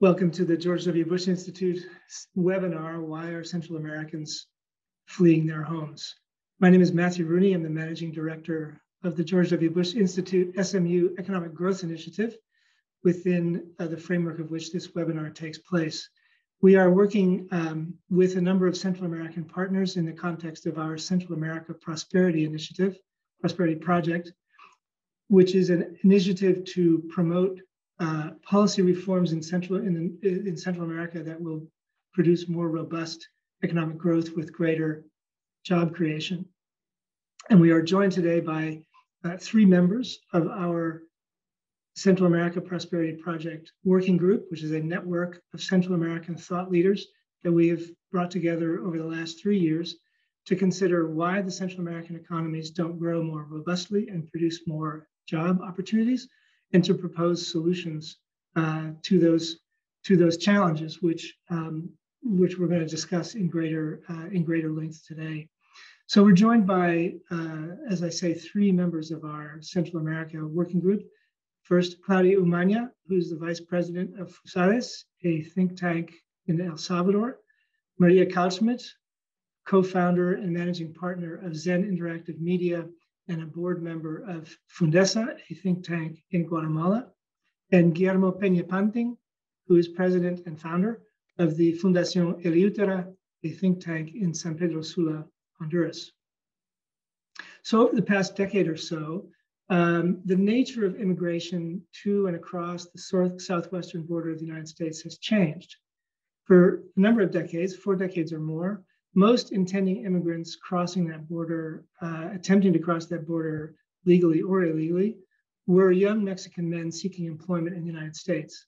Welcome to the George W. Bush Institute webinar, Why Are Central Americans Fleeing Their Homes? My name is Matthew Rooney. I'm the Managing Director of the George W. Bush Institute SMU Economic Growth Initiative, within uh, the framework of which this webinar takes place. We are working um, with a number of Central American partners in the context of our Central America Prosperity Initiative, Prosperity Project, which is an initiative to promote uh, policy reforms in Central in, in Central America that will produce more robust economic growth with greater job creation. And we are joined today by uh, three members of our Central America Prosperity Project Working Group, which is a network of Central American thought leaders that we have brought together over the last three years to consider why the Central American economies don't grow more robustly and produce more job opportunities, and to propose solutions uh, to those to those challenges, which um, which we're going to discuss in greater uh, in greater length today. So we're joined by, uh, as I say, three members of our Central America working group. First, Claudia Umaña, who's the vice president of FUSADES, a think tank in El Salvador. Maria Kaltschmitt, co-founder and managing partner of Zen Interactive Media and a board member of Fundesa, a think tank in Guatemala, and Guillermo Peña Panting, who is president and founder of the Fundación Eleutera, a think tank in San Pedro Sula, Honduras. So over the past decade or so, um, the nature of immigration to and across the south, southwestern border of the United States has changed. For a number of decades, four decades or more, most intending immigrants crossing that border, uh, attempting to cross that border legally or illegally, were young Mexican men seeking employment in the United States.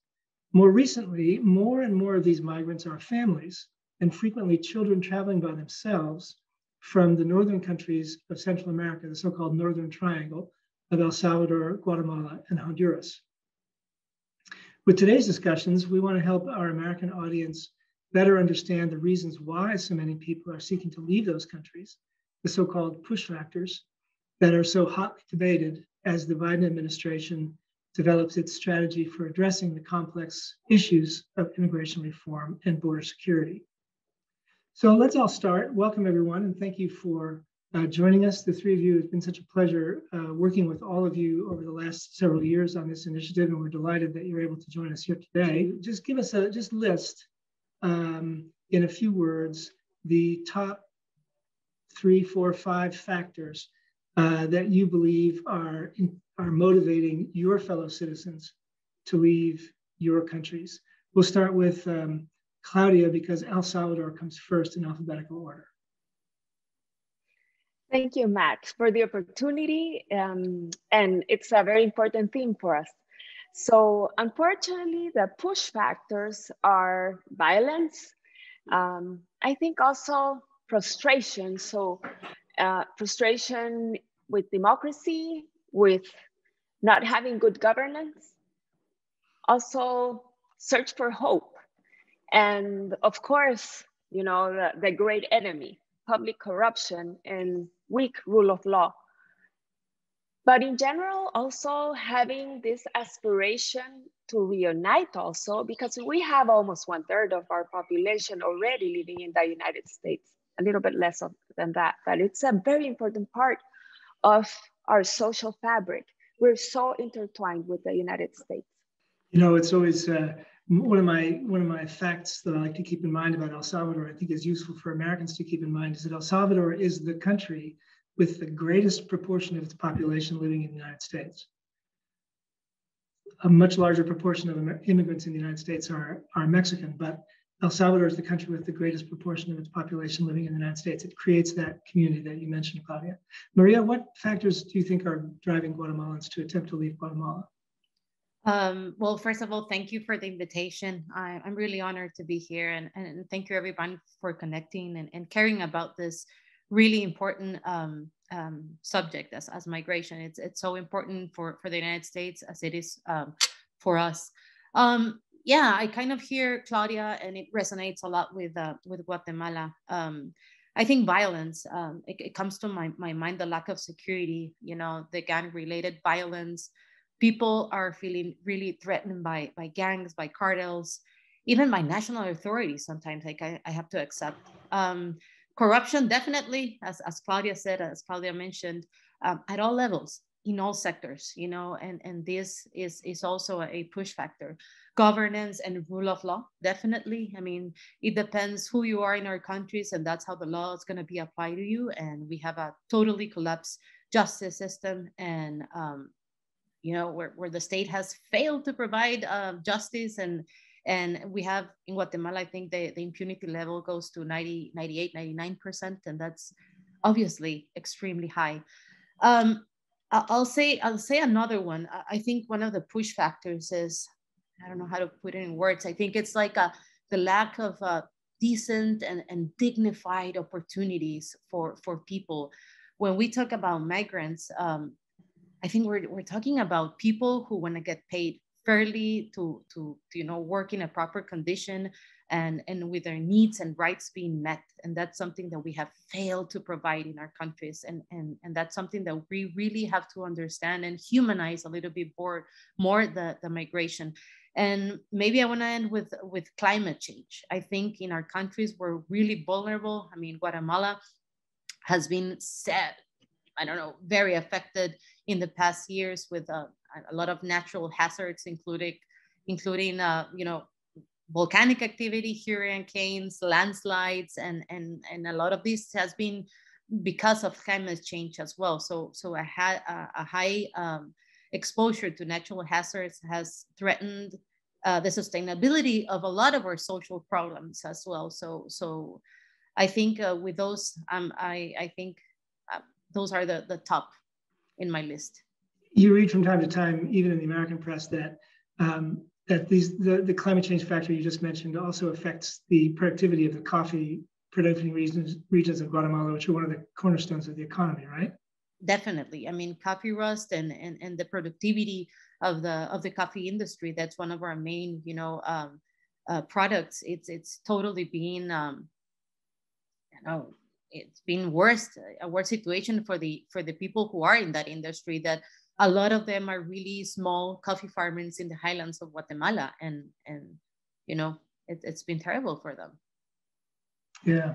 More recently, more and more of these migrants are families and frequently children traveling by themselves from the northern countries of Central America, the so called Northern Triangle of El Salvador, Guatemala, and Honduras. With today's discussions, we want to help our American audience better understand the reasons why so many people are seeking to leave those countries, the so called push factors that are so hotly debated as the Biden administration develops its strategy for addressing the complex issues of immigration reform and border security. So let's all start. Welcome, everyone, and thank you for uh, joining us. The three of you, it's been such a pleasure uh, working with all of you over the last several years on this initiative, and we're delighted that you're able to join us here today. Just give us a just list um, in a few words, the top three, four, five factors uh, that you believe are, are motivating your fellow citizens to leave your countries. We'll start with um, Claudia because El Salvador comes first in alphabetical order. Thank you, Matt, for the opportunity. Um, and it's a very important theme for us. So unfortunately, the push factors are violence. Um, I think also frustration. So uh, frustration with democracy, with not having good governance. Also search for hope. And of course, you know, the, the great enemy, public corruption and weak rule of law. But in general, also having this aspiration to reunite also, because we have almost one third of our population already living in the United States, a little bit less of, than that, but it's a very important part of our social fabric. We're so intertwined with the United States. You know, it's always uh, one of my one of my facts that I like to keep in mind about El Salvador. I think is useful for Americans to keep in mind is that El Salvador is the country with the greatest proportion of its population living in the United States. A much larger proportion of immigrants in the United States are, are Mexican, but El Salvador is the country with the greatest proportion of its population living in the United States. It creates that community that you mentioned, Claudia. Maria, what factors do you think are driving Guatemalans to attempt to leave Guatemala? Um, well, first of all, thank you for the invitation. I, am really honored to be here and, and thank you everyone for connecting and, and caring about this really important um, um, subject as, as migration. It's, it's so important for, for the United States as it is um, for us. Um, yeah, I kind of hear Claudia and it resonates a lot with, uh, with Guatemala. Um, I think violence, um, it, it, comes to my, my mind, the lack of security, you know, the gang related violence. People are feeling really threatened by, by gangs, by cartels. even by national authorities sometimes like I, I have to accept. Corruption definitely, as, as Claudia said, as Claudia mentioned, um, at all levels in all sectors, you know, and, and this is, is also a push factor. Governance and rule of law, definitely. I mean, it depends who you are in our countries, and that's how the law is going to be applied to you. And we have a totally collapsed justice system, and um, you know, where, where the state has failed to provide uh, justice and and we have in Guatemala, I think the, the impunity level goes to 90, 98, 99%, and that's obviously extremely high. Um, I'll say I'll say another one. I think one of the push factors is I don't know how to put it in words. I think it's like a, the lack of uh, decent and, and dignified opportunities for for people. When we talk about migrants, um, I think we're we're talking about people who want to get paid fairly to, to, to you know work in a proper condition and and with their needs and rights being met. And that's something that we have failed to provide in our countries. And and and that's something that we really have to understand and humanize a little bit more more the the migration. And maybe i want to end with with climate change. I think in our countries we're really vulnerable. I mean guatemala has been set i don't know very affected in the past years with uh, a lot of natural hazards, including including uh, you know volcanic activity, hurricanes, landslides, and and and a lot of this has been because of climate change as well. So so a, ha- a high um, exposure to natural hazards has threatened uh, the sustainability of a lot of our social problems as well. So so I think uh, with those, um, I I think uh, those are the the top in my list you read from time to time, even in the American press, that um, that these the, the climate change factor you just mentioned also affects the productivity of the coffee producing regions regions of Guatemala, which are one of the cornerstones of the economy, right? Definitely. I mean, coffee rust and and, and the productivity of the of the coffee industry. That's one of our main, you know, um, uh, products. It's it's totally being, um, you know, it's been worse a worse situation for the for the people who are in that industry that a lot of them are really small coffee farmers in the highlands of Guatemala, and and you know it, has been terrible for them. Yeah,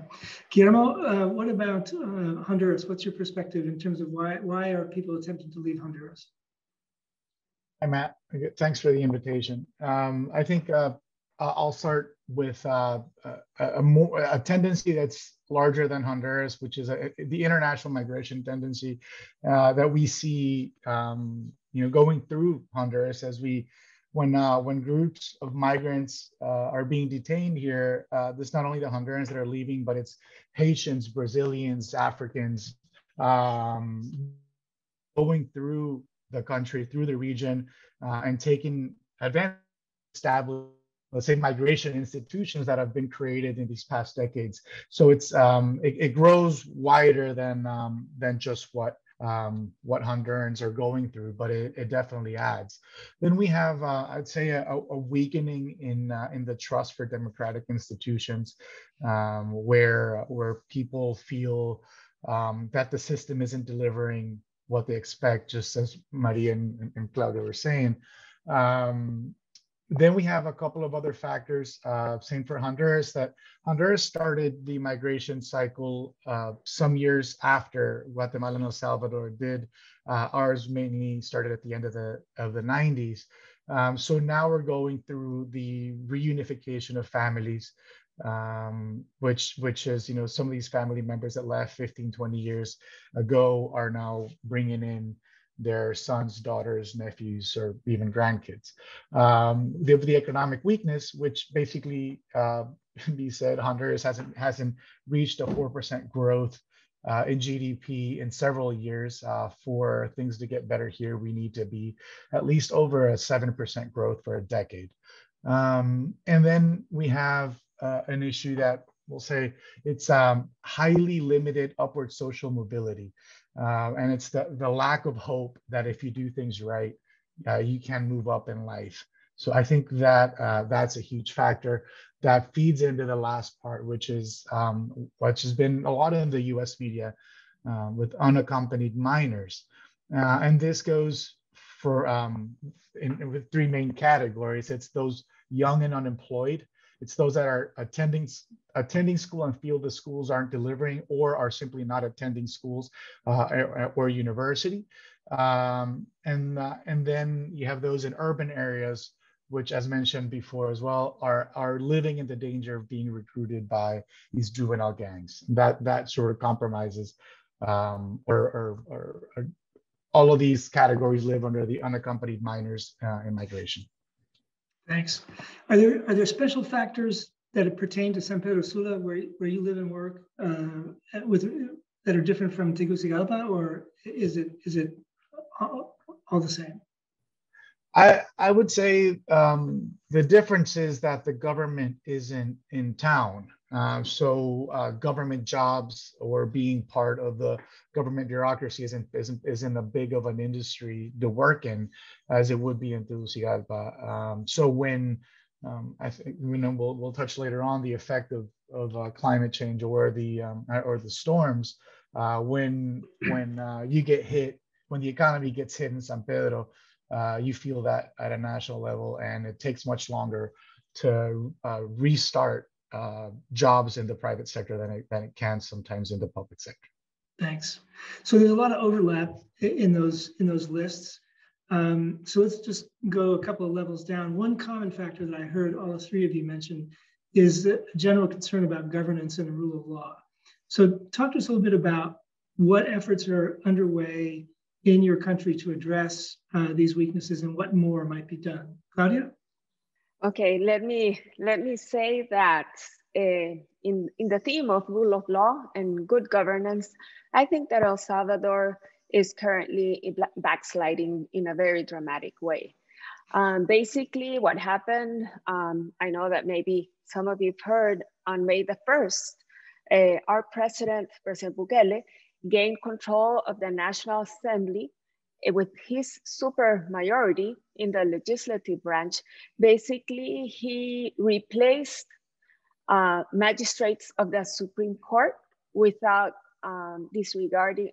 Guillermo, uh, what about uh, Honduras? What's your perspective in terms of why why are people attempting to leave Honduras? Hi Matt, thanks for the invitation. Um, I think uh, I'll start with uh, a, a, more, a tendency that's larger than Honduras, which is a, the international migration tendency uh, that we see, um, you know, going through Honduras as we, when uh, when groups of migrants uh, are being detained here, uh, there's not only the Hondurans that are leaving, but it's Haitians, Brazilians, Africans, um, going through the country, through the region, uh, and taking advantage, establishing let's say migration institutions that have been created in these past decades. So it's um, it, it, grows wider than um, than just what um, what Hondurans are going through, but it, it definitely adds. Then we have, uh, I'd say, a, a weakening in uh, in the trust for democratic institutions, um, where where people feel um, that the system isn't delivering what they expect, just as Maria and, and Claudia were saying. Um, then we have a couple of other factors. Uh, same for Honduras, that Honduras started the migration cycle uh, some years after Guatemala and El Salvador did. Uh, ours mainly started at the end of the of the 90s. Um, so now we're going through the reunification of families, um, which which is you know some of these family members that left 15, 20 years ago are now bringing in their sons, daughters, nephews, or even grandkids. Um, have the economic weakness, which basically uh, be said Honduras hasn't hasn't reached a four percent growth uh, in GDP in several years. Uh, for things to get better here, we need to be at least over a seven percent growth for a decade. Um, and then we have uh, an issue that we'll say it's um, highly limited upward social mobility. Uh, and it's the, the lack of hope that if you do things right, uh, you can move up in life. So I think that uh, that's a huge factor that feeds into the last part, which is um, which has been a lot in the U.S. media uh, with unaccompanied minors, uh, and this goes for um, in, with three main categories. It's those young and unemployed, It's those that are attending attending school and feel the schools aren't delivering or are simply not attending schools uh, or, or, university. Um, and uh, and then you have those in urban areas which as mentioned before as well, are, are living in the danger of being recruited by these juvenile gangs. That, that sort of compromises um, or, or, or, or, all of these categories live under the unaccompanied minors uh, in migration. Thanks. Are there are there special factors that pertain to San Pedro Sula, where where you live and work, uh, with that are different from Tegucigalpa, or is it is it all, all the same? I I would say um, the difference is that the government isn't in town. Uh, so uh, government jobs or being part of the government bureaucracy isn't, isn't, isn't a big of an industry to work in as it would be in Tegucigalpa. Um, so when um, I think you know we'll, we'll touch later on the effect of, of uh, climate change or the um, or the storms uh, when when uh, you get hit when the economy gets hit in San Pedro, uh, you feel that at a national level, and it takes much longer to restart uh, jobs in the private sector than it, than it can sometimes in the public sector. Thanks. So there's a lot of overlap in those in those lists. Um, so let's just go a couple of levels down. One common factor that I heard all three of you mention is a general concern about governance and the rule of law. So talk to us a little bit about what efforts are underway in your country to address uh, these weaknesses and what more might be done. Claudia? Okay, let me let me say that uh, in in the theme of rule of law and good governance, I think that El Salvador is currently backsliding in a very dramatic way. Um, basically, what happened, um, I know that maybe some of you've heard on May the 1st, uh, our president, President Bukele, gained control of the National Assembly Eh, with his super majority in the legislative branch, basically he replaced uh, magistrates of the Supreme Court without um, disregarding,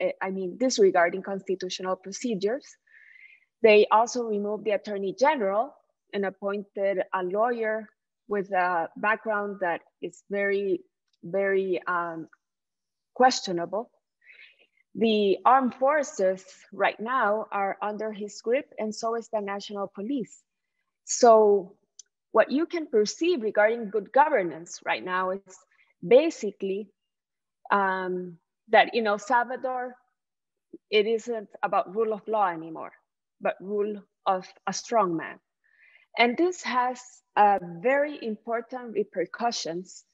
eh, I mean, disregarding constitutional procedures. They also removed the Attorney General and appointed a lawyer with a background that is very, very um, questionable the armed forces right now are under his grip, and so is the national police. So, what you can perceive regarding good governance right now is basically um, that in El Salvador, it isn't about rule of law anymore, but rule of a strong man. And this has uh, very important repercussions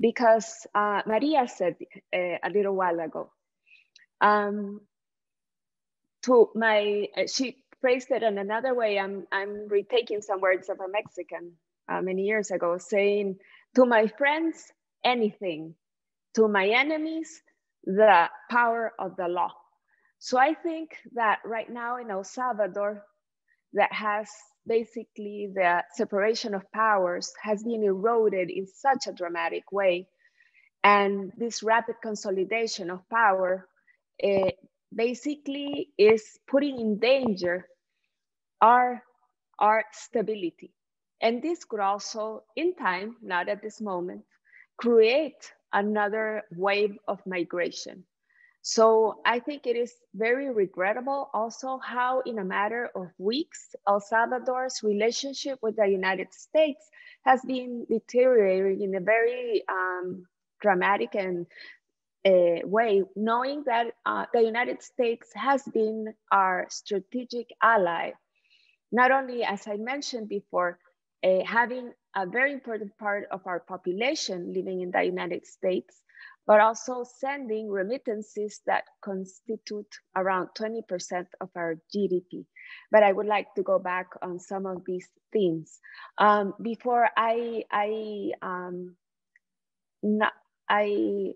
because uh, Maria said uh, a little while ago, um, to my, uh, she phrased it in another way. I'm, I'm retaking some words of a Mexican uh, many years ago, saying, to my friends, anything. To my enemies, the power of the law. So I think that right now in El Salvador, that has basically the separation of powers has been eroded in such a dramatic way. And this rapid consolidation of power uh, basically is putting in danger our, our stability. And this could also, in time, not at this moment, create another wave of migration. So I think it is very regrettable also how in a matter of weeks, El Salvador's relationship with the United States has been deteriorating in a very um, dramatic and uh, way, knowing that uh, the United States has been our strategic ally, not only, as I mentioned before, uh, having a very important part of our population living in the United States, but also sending remittances that constitute around 20% of our GDP. But I would like to go back on some of these themes. Um, before I, I, um, not, I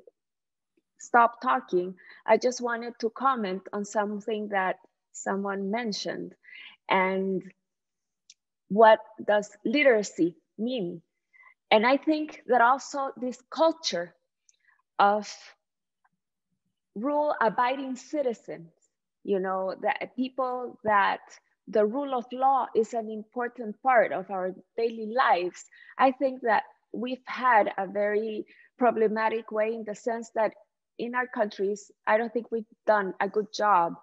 stop talking, I just wanted to comment on something that someone mentioned. And what does literacy mean? And I think that also this culture of rule abiding citizens, you know, that people that the rule of law is an important part of our daily lives. I think that we've had a very problematic way in the sense that in our countries, I don't think we've done a good job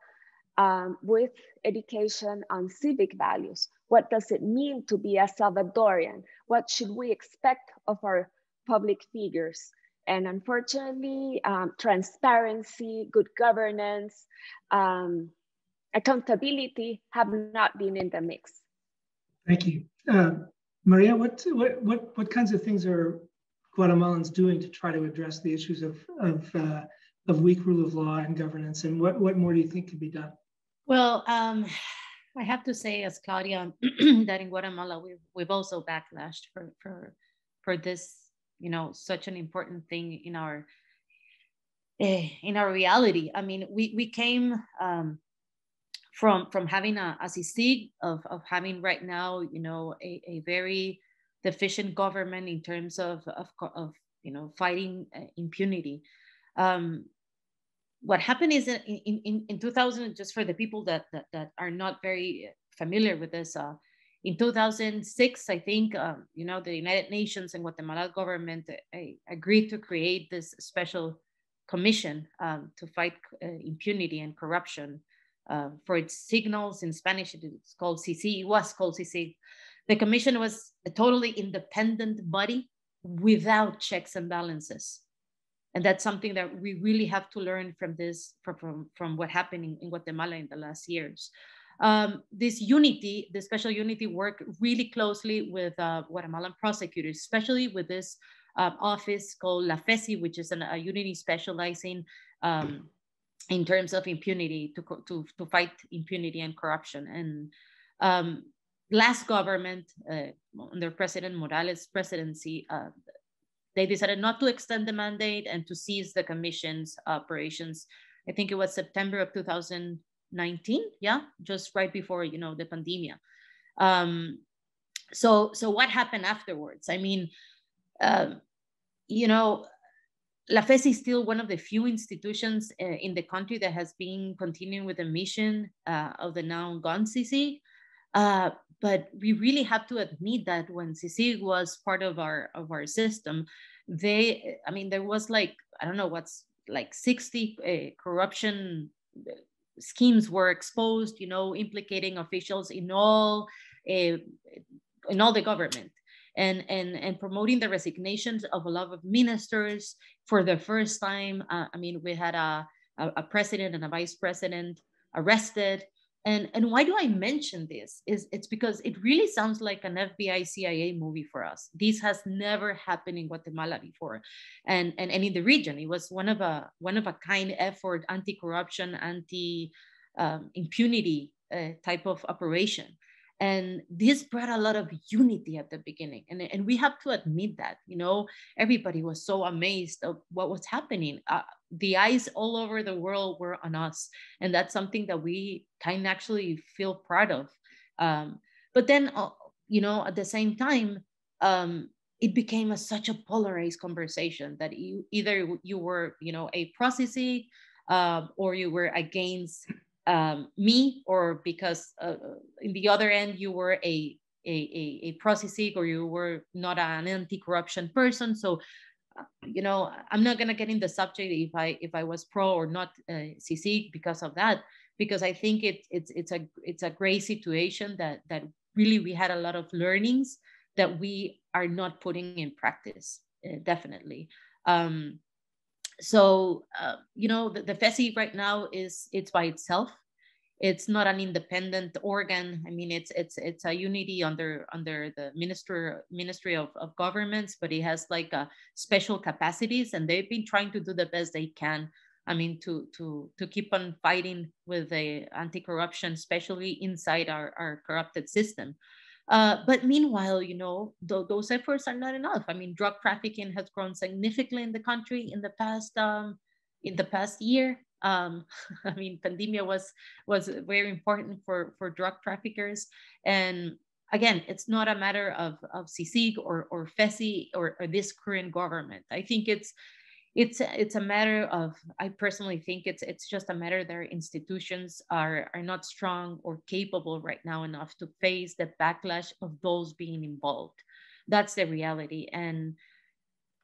um, with education on civic values. What does it mean to be a Salvadorian? What should we expect of our public figures? And unfortunately, um, transparency, good governance, um, accountability have not been in the mix. Thank you. Uh, Maria, what, what, what, what kinds of things are Guatemalans doing to try to address the issues of, of, uh, of weak rule of law and governance? And what, what more do you think could be done? Well, um, I have to say, as Claudia, that in Guatemala, we've, we've also backlashed for, for, for this, you know, such an important thing in our, eh, in our reality. I mean, we, we came um, from, from having a, a of, of having right now, you know, a, a very deficient government in terms of, of, of you know, fighting uh, impunity. Um, what happened is in, in, in 2000, just for the people that, that, that are not very familiar with this, uh, in 2006, I think, um, you know, the United Nations and Guatemala government uh, agreed to create this special commission um, to fight uh, impunity and corruption. Uh, for its signals in Spanish, it's called CICIG, it was called CICIG. The commission was a totally independent body without checks and balances. And that's something that we really have to learn from this from from, what happened in, guatemala in the last years. Um, this unity the special unity work really closely with uh, guatemalan prosecutors especially with this uh, office called la fesi which is an, a unity specializing um, in terms of impunity to, to, to fight impunity and corruption. And um, last government uh, under president morales presidency uh, they decided not to extend the mandate and to cease the commission's operations. I think it was September of 2019, yeah, just right before you know the pandemic. Um, so so what happened afterwards? I mean, uh, you know, La FESI is still one of the few institutions uh, in the country that has been continuing with the mission uh, of the now gone CICIG. Uh, but we really have to admit that when CICIG was part of our of our system, they, I mean, there was like I don't know what's like 60 uh, corruption uh, schemes were exposed, you know, implicating officials in all uh, in all the government. And, and, and promoting the resignations of a lot of ministers for the first time. Uh, I mean, we had a, a president and a vice president arrested and and why do i mention this is it's because it really sounds like an fbi cia movie for us. This has never happened in guatemala before. And and, and in the region it was one of a one of a kind effort anti-corruption anti um, impunity uh, type of operation and this brought a lot of unity at the beginning and, and we have to admit that you know everybody was so amazed of what was happening. Uh, the eyes all over the world were on us and that's something that we can actually feel proud of. Um, but then uh, you know at the same time um, it became a, such a polarized conversation that you either you were you know a pro-CICIG uh, or you were against um, me or because uh, in the other end you were a a, a, a or you were not an anti-corruption person. So uh, you know i'm not going to get in the subject if i if i was pro or not uh, because of that because i think it, it's it's a it's a great situation that that really we had a lot of learnings that we are not putting in practice uh, definitely. Um, so uh, you know the, the FESI right now is it's by itself. It's not an independent organ. I mean it's it's it's a unity under under the minister ministry of, of governments but it has like a special capacities and they've been trying to do the best they can i mean to to to keep on fighting with the anti-corruption especially inside our, our corrupted system uh, but meanwhile, you know, th- those efforts are not enough. I mean, drug trafficking has grown significantly in the country in the past um, in the past year. Um, I mean, pandemia was was very important for for drug traffickers, and again, it's not a matter of of CICIG or or FESI or, or this current government. I think it's it's it's a matter of i personally think it's it's just a matter that institutions are are not strong or capable right now enough to face the backlash of those being involved. That's the reality. And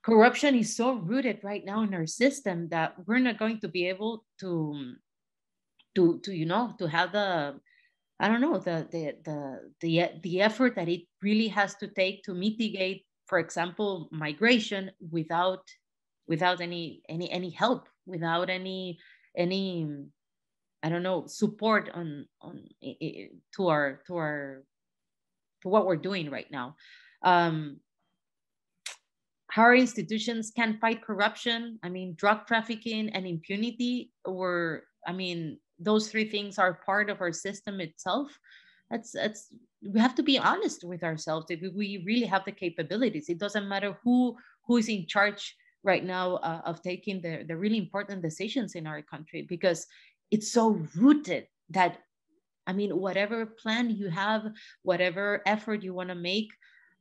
corruption is so rooted right now in our system that we're not going to be able to to to you know to have the i don't know the the the the, the effort that it really has to take to mitigate for example migration without without any any any help without any any i don't know support on on to our to our to what we're doing right now. Um how our institutions can fight corruption i mean drug trafficking and impunity were i mean those three things are part of our system itself. That's that's we have to be honest with ourselves if we really have the capabilities. It doesn't matter who who is in charge right now uh, of taking the, the really important decisions in our country because it's so rooted that i mean whatever plan you have whatever effort you want to make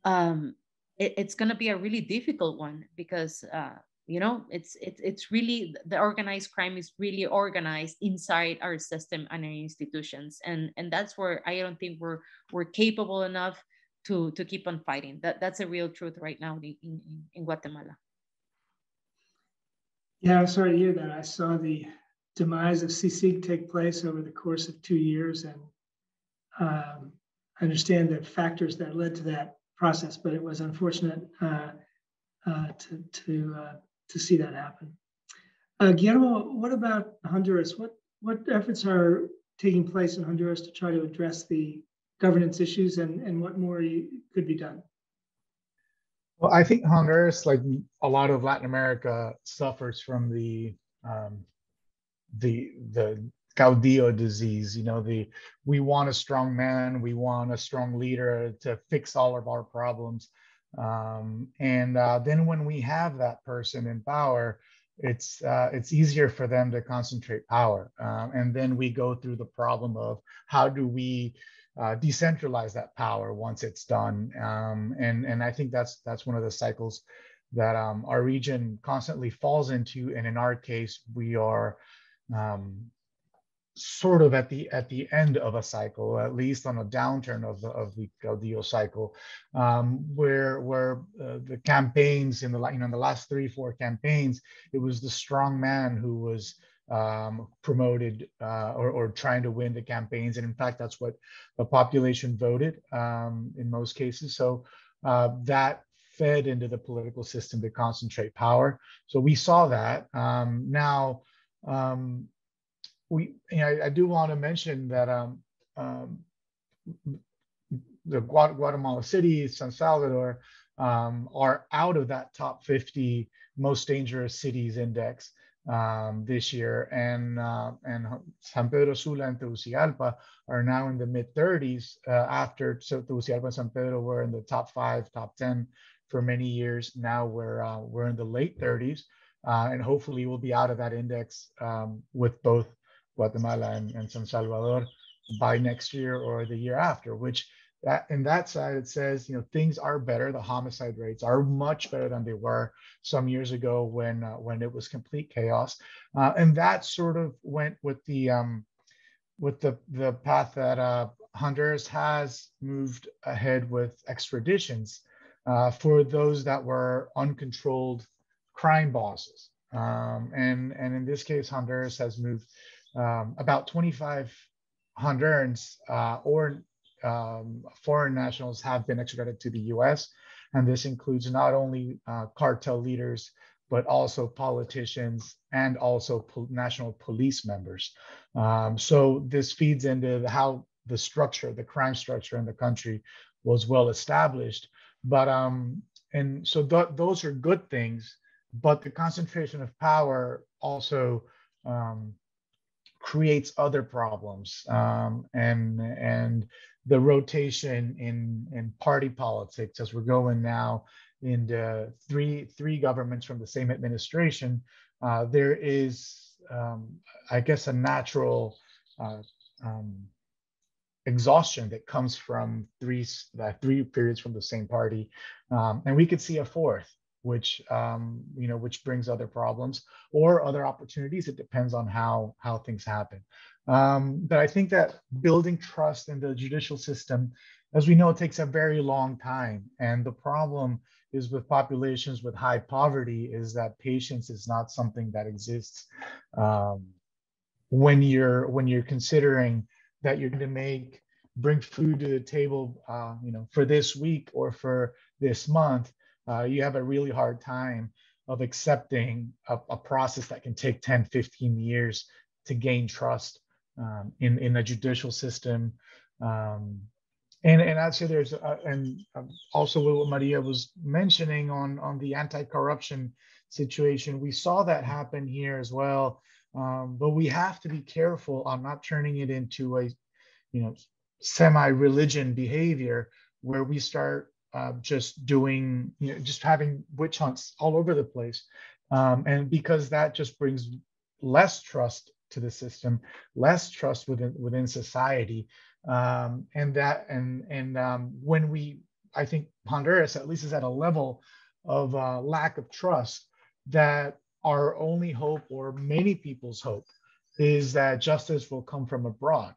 um, it, it's going to be a really difficult one because uh, you know it's it's it's really the organized crime is really organized inside our system and our institutions. And and that's where i don't think we're we're capable enough to to keep on fighting. That that's a real truth right now in, in, in guatemala yeah, I'm sorry to hear that. I saw the demise of CICIG take place over the course of two years, and um, I understand the factors that led to that process, but it was unfortunate uh, uh, to to uh, to see that happen. Uh, Guillermo, what about Honduras? What what efforts are taking place in Honduras to try to address the governance issues, and and what more could be done? Well, I think Honduras, like a lot of Latin America, suffers from the um, the the caudillo disease. You know, the we want a strong man, we want a strong leader to fix all of our problems, um, and uh, then when we have that person in power, it's uh, it's easier for them to concentrate power, um, and then we go through the problem of how do we uh, decentralize that power once it's done. Um, and and I think that's that's one of the cycles that um, our region constantly falls into. And in our case, we are um, sort of at the at the end of a cycle, at least on a downturn of the of the Caudillo cycle, um, where where uh, the campaigns in the you know in the last three four campaigns, it was the strong man who was um, promoted uh, or, or, trying to win the campaigns. And in fact, that's what the population voted um, in most cases. So uh, that fed into the political system to concentrate power. So we saw that. Um, now, um, we, you know, I, I, do want to mention that um, um, the Guatemala City, San Salvador, are out of that top 50 most dangerous cities index um, this year, and uh, and San Pedro Sula and Tegucigalpa are now in the mid 30s. Uh, after so Tegucigalpa and San Pedro were in the top five, top 10 for many years. Now we're uh, we're in the late 30s, uh, and hopefully we'll be out of that index um, with both Guatemala and, and San Salvador by next year or the year after, which that in that side it says you know things are better the homicide rates are much better than they were some years ago when uh, when it was complete chaos. Uh, and that sort of went with the um, with the the path that uh, honduras has moved ahead with extraditions uh, for those that were uncontrolled crime bosses. Um, and and in this case honduras has moved um, about 25 hondurans uh, or um, foreign nationals have been extradited to the US. And this includes not only uh, cartel leaders, but also politicians and also national police members. Um, so this feeds into how the structure, the crime structure in the country was well established. But um, and so th those are good things, but the concentration of power also um, creates other problems um, and and the rotation in in party politics as we're going now into three three governments from the same administration uh, there is um, i guess a natural uh, um, exhaustion that comes from three uh, three periods from the same party um, and we could see a fourth which um, you know which brings other problems or other opportunities. It depends on how how things happen. Um, but I think that building trust in the judicial system, as we know, takes a very long time. And the problem is with populations with high poverty is that patience is not something that exists um, when you're when you're considering that you're going to make bring food to the table, uh, you know, for this week or for this month, uh, you have a really hard time of accepting a, a, process that can take 10, 15 years to gain trust um, in, in the judicial system. Um, and, and I'd say there's, a, and um, also what Maria was mentioning on, on the anti-corruption situation, we saw that happen here as well. Um, but we have to be careful on not turning it into a, you know, semi-religion behavior where we start uh, just doing, you know, just having witch hunts all over the place. Um, and because that just brings less trust to the system, less trust within within society, um, and that and and um, when we, I think Honduras at least is at a level of uh, lack of trust that our only hope, or many people's hope, is that justice will come from abroad.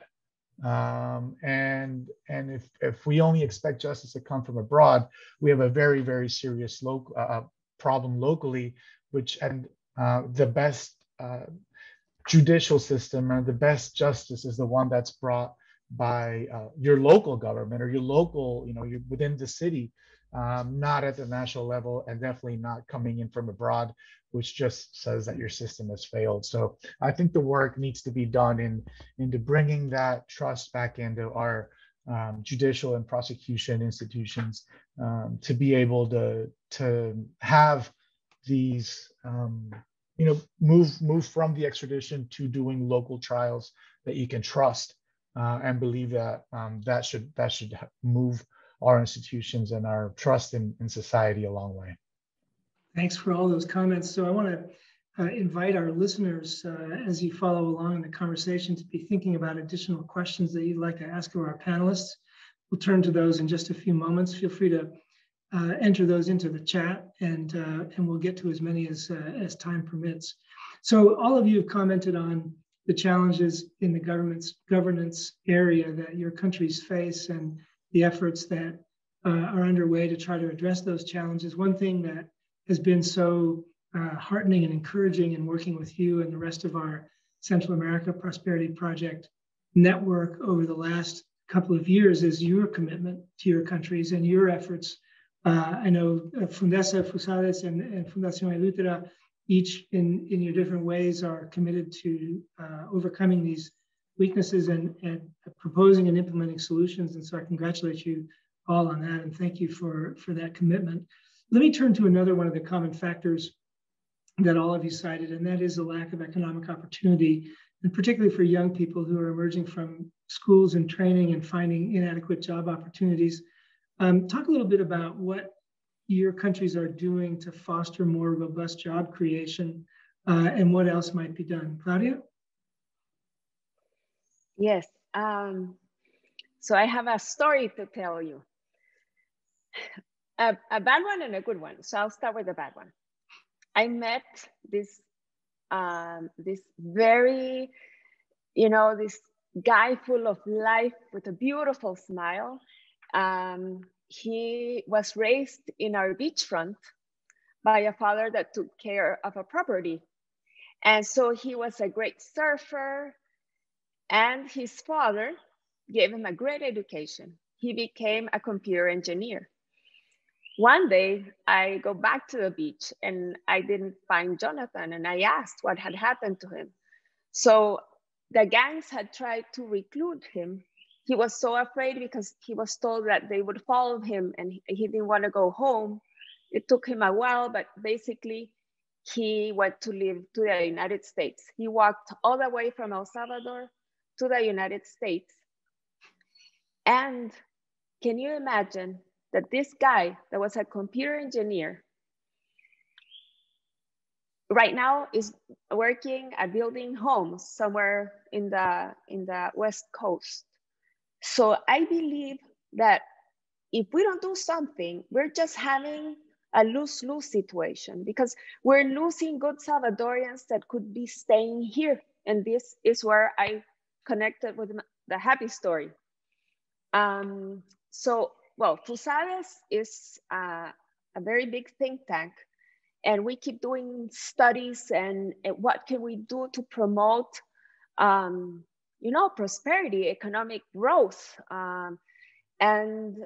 Um, and and if if we only expect justice to come from abroad, we have a very very serious local uh, problem locally, which and uh, the best uh, judicial system and the best justice is the one that's brought by uh, your local government or your local, you know, you're within the city, um, not at the national level, and definitely not coming in from abroad which just says that your system has failed. So I think the work needs to be done in into bringing that trust back into our um, judicial and prosecution institutions um, to be able to to have these um, you know move move from the extradition to doing local trials that you can trust uh, and believe that um, that should that should move our institutions and our trust in, in society a long way. Thanks for all those comments. So I want to uh, invite our listeners uh, as you follow along in the conversation to be thinking about additional questions that you'd like to ask of our panelists. We'll turn to those in just a few moments. Feel free to uh, enter those into the chat and, uh, and we'll get to as many as, uh, as time permits. So all of you have commented on the challenges in the government's governance area that your countries face and the efforts that uh, are underway to try to address those challenges. One thing that has been so uh, heartening and encouraging in working with you and the rest of our Central America Prosperity Project network over the last couple of years is your commitment to your countries and your efforts. Uh, I know uh, Fundesa Fusades and, and Fundación Eléutera, each in, in your different ways, are committed to uh, overcoming these weaknesses and, and proposing and implementing solutions. And so I congratulate you all on that and thank you for, for that commitment. Let me turn to another one of the common factors that all of you cited, and that is the lack of economic opportunity, and particularly for young people who are emerging from schools and training and finding inadequate job opportunities. Um, talk a little bit about what your countries are doing to foster more robust job creation uh, and what else might be done. Claudia? Yes. Um, so I have a story to tell you a, a bad one and a good one. So I'll start with the bad one. I met this um, this very, you know, this guy full of life with a beautiful smile. Um, he was raised in our beachfront by a father that took care of a property. And so he was a great surfer, and his father gave him a great education. He became a computer engineer. One day I go back to the beach and I didn't find Jonathan and I asked what had happened to him. So the gangs had tried to reclude him. He was so afraid because he was told that they would follow him and he didn't want to go home. It took him a while, but basically he went to live to the United States. He walked all the way from El Salvador to the United States. And can you imagine that this guy that was a computer engineer right now is working at building homes somewhere in the in the west coast so i believe that if we don't do something we're just having a lose-lose situation because we're losing good Salvadorians that could be staying here. And this is where I connected with the happy story. Um, so, well, FUSADES is uh, a very big think tank and we keep doing studies and, and what can we do to promote um, you know prosperity economic growth um, and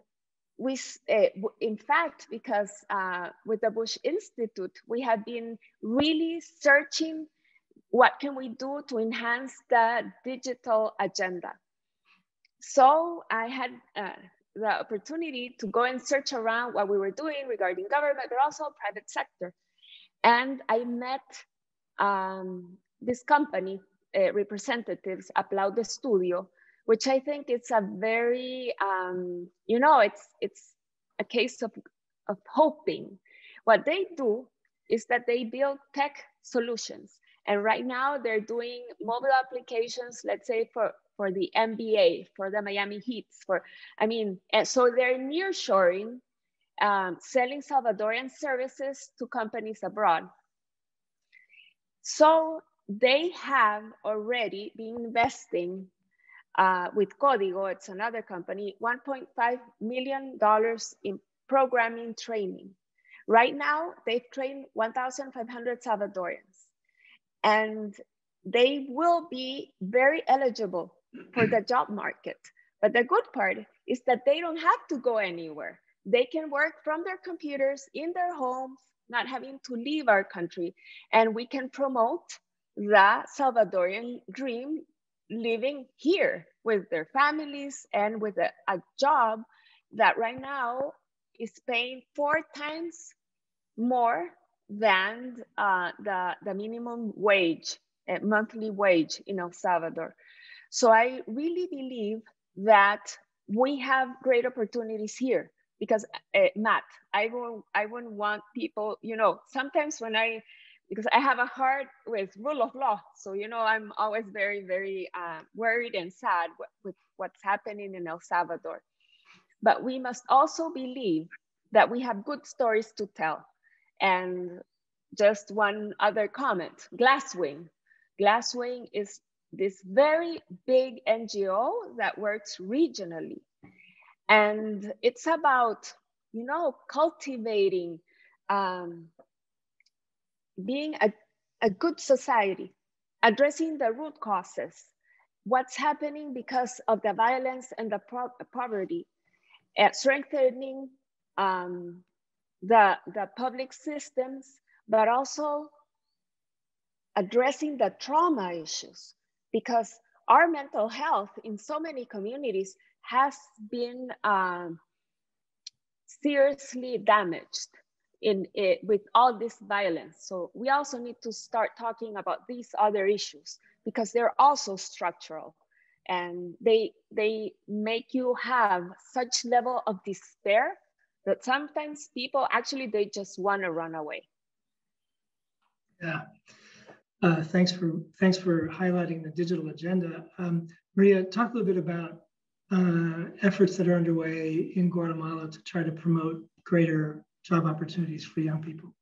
we uh, in fact because uh, with the bush institute we have been really searching what can we do to enhance the digital agenda. So i had uh, the opportunity to go and search around what we were doing regarding government but also private sector. And I met um, this company uh, representatives, Applaudo Studio, which I think it's a very, um, you know, it's it's a case of, of hoping. What they do is that they build tech solutions. And right now they're doing mobile applications, let's say for, for the NBA, for the Miami Heats, for, I mean, and so they're nearshoring um, selling Salvadorian services to companies abroad. So they have already been investing uh, with Kodigo, it's another company, $1.5 million in programming training. Right now, they've trained 1,500 Salvadorians, and they will be very eligible for the job market. But the good part is that they don't have to go anywhere they can work from their computers in their homes, not having to leave our country. And we can promote the Salvadorian dream living here with their families and with a, a job that right now is paying four times more than uh, the, the minimum wage, monthly wage in El Salvador. So I really believe that we have great opportunities here because uh, Matt, I won't, I wouldn't want people, you know, sometimes when I, because I have a heart with rule of law. So, you know, I'm always very, very uh, worried and sad with what's happening in El Salvador. But we must also believe that we have good stories to tell. And just one other comment, Glasswing. Glasswing is this very big NGO that works regionally. And it's about, you know, cultivating, um, being a, a good society, addressing the root causes, what's happening because of the violence and the poverty, and strengthening um, the, the public systems, but also addressing the trauma issues. Because our mental health in so many communities has been um, seriously damaged in it with all this violence. So we also need to start talking about these other issues because they're also structural and they they make you have such level of despair that sometimes people actually they just want to run away. Yeah. Uh, thanks for thanks for highlighting the digital agenda. Um, Maria, talk a little bit about uh, efforts that are underway in Guatemala to try to promote greater job opportunities for young people?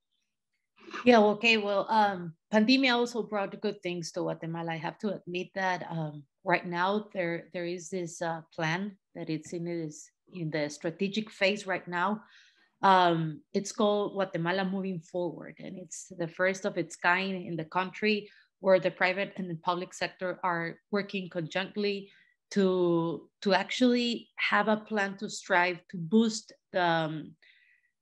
Yeah, okay. Well, um, pandemia also brought good things to Guatemala. I have to admit that um, right now there there is this uh, plan that it's in this in the strategic phase right now. Um, it's called Guatemala Moving Forward, and it's the first of its kind in the country where the private and the public sector are working conjunctly to to actually have a plan to strive to boost the, um,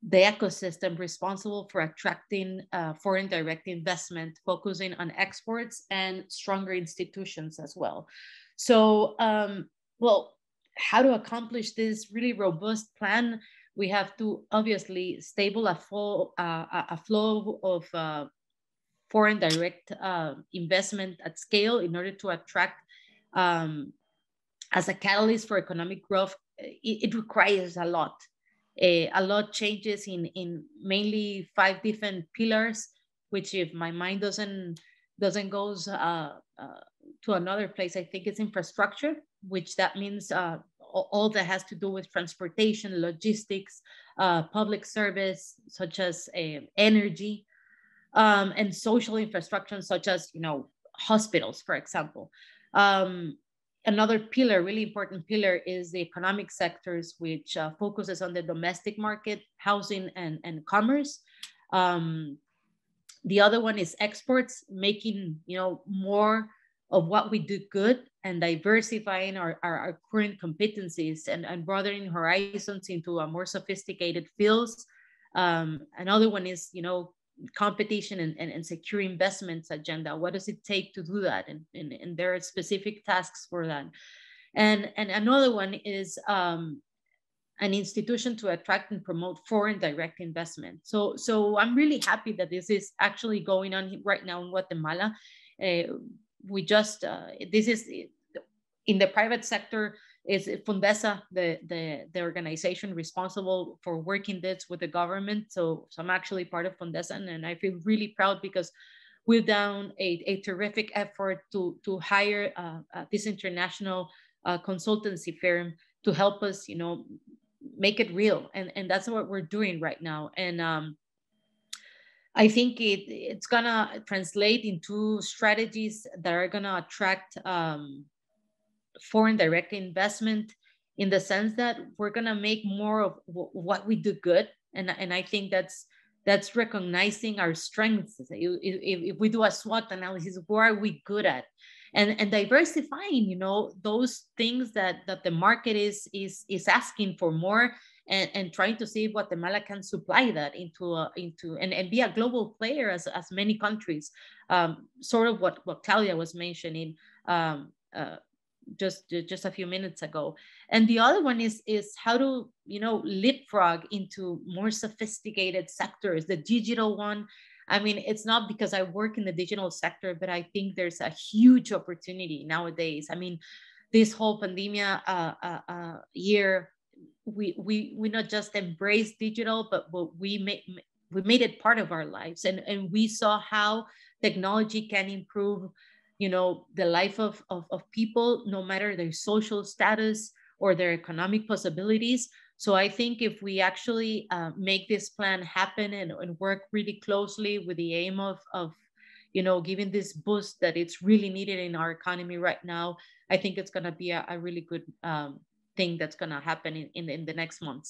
the ecosystem responsible for attracting uh, foreign direct investment, focusing on exports and stronger institutions as well. So, um, well, how to accomplish this really robust plan? We have to obviously stable a flow, uh, a flow of uh, foreign direct uh, investment at scale in order to attract um, as a catalyst for economic growth, it, it requires a lot. Uh, a lot changes in, in mainly five different pillars, which if my mind doesn't doesn't goes uh, uh, to another place, I think it's infrastructure, which that means uh, all that has to do with transportation, logistics, uh, public service, such as uh, energy, um, and social infrastructure, such as you know hospitals, for example. Um, another pillar, really important pillar, is the economic sectors, which uh, focuses on the domestic market, housing, and, and commerce. Um, the other one is exports, making you know more of what we do good and diversifying our, our, our current competencies and, and broadening horizons into a more sophisticated fields. Um, another one is, you know, competition and, and, and, secure investments agenda. What does it take to do that? And, and, and there are specific tasks for that. And, and another one is um, an institution to attract and promote foreign direct investment. So, so I'm really happy that this is actually going on right now in Guatemala. Uh, we just, uh, this is in the private sector, is Fundesa, the, the, the organization responsible for working this with the government. So, so I'm actually part of Fundesa and I feel really proud because we've done a, a terrific effort to, to hire uh, uh, this international uh, consultancy firm to help us, you know, make it real. And, and that's what we're doing right now. And um, I think it, it's gonna translate into strategies that are gonna attract um, foreign direct investment in the sense that we're going to make more of what we do good and, and i think that's that's recognizing our strengths if, if, we do a swot analysis where are we good at and and diversifying you know those things that that the market is is is asking for more and, and trying to see if Guatemala can supply that into a, into and, and be a global player as, as many countries. Um, sort of what, what Claudia was mentioning. Um, uh, just just a few minutes ago. And the other one is is how to you know leapfrog into more sophisticated sectors. The digital one i mean it's not because i work in the digital sector but i think there's a huge opportunity nowadays. I mean this whole pandemic uh, uh, uh, year we we we not just embrace digital but, but we made we made it part of our lives. And and we saw how technology can improve you know the life of, of, of people no matter their social status or their economic possibilities. So i think if we actually uh, make this plan happen and, and work really closely with the aim of, of you know giving this boost that it's really needed in our economy right now i think it's going to be a, a, really good um, thing that's going to happen in, in, in the next months.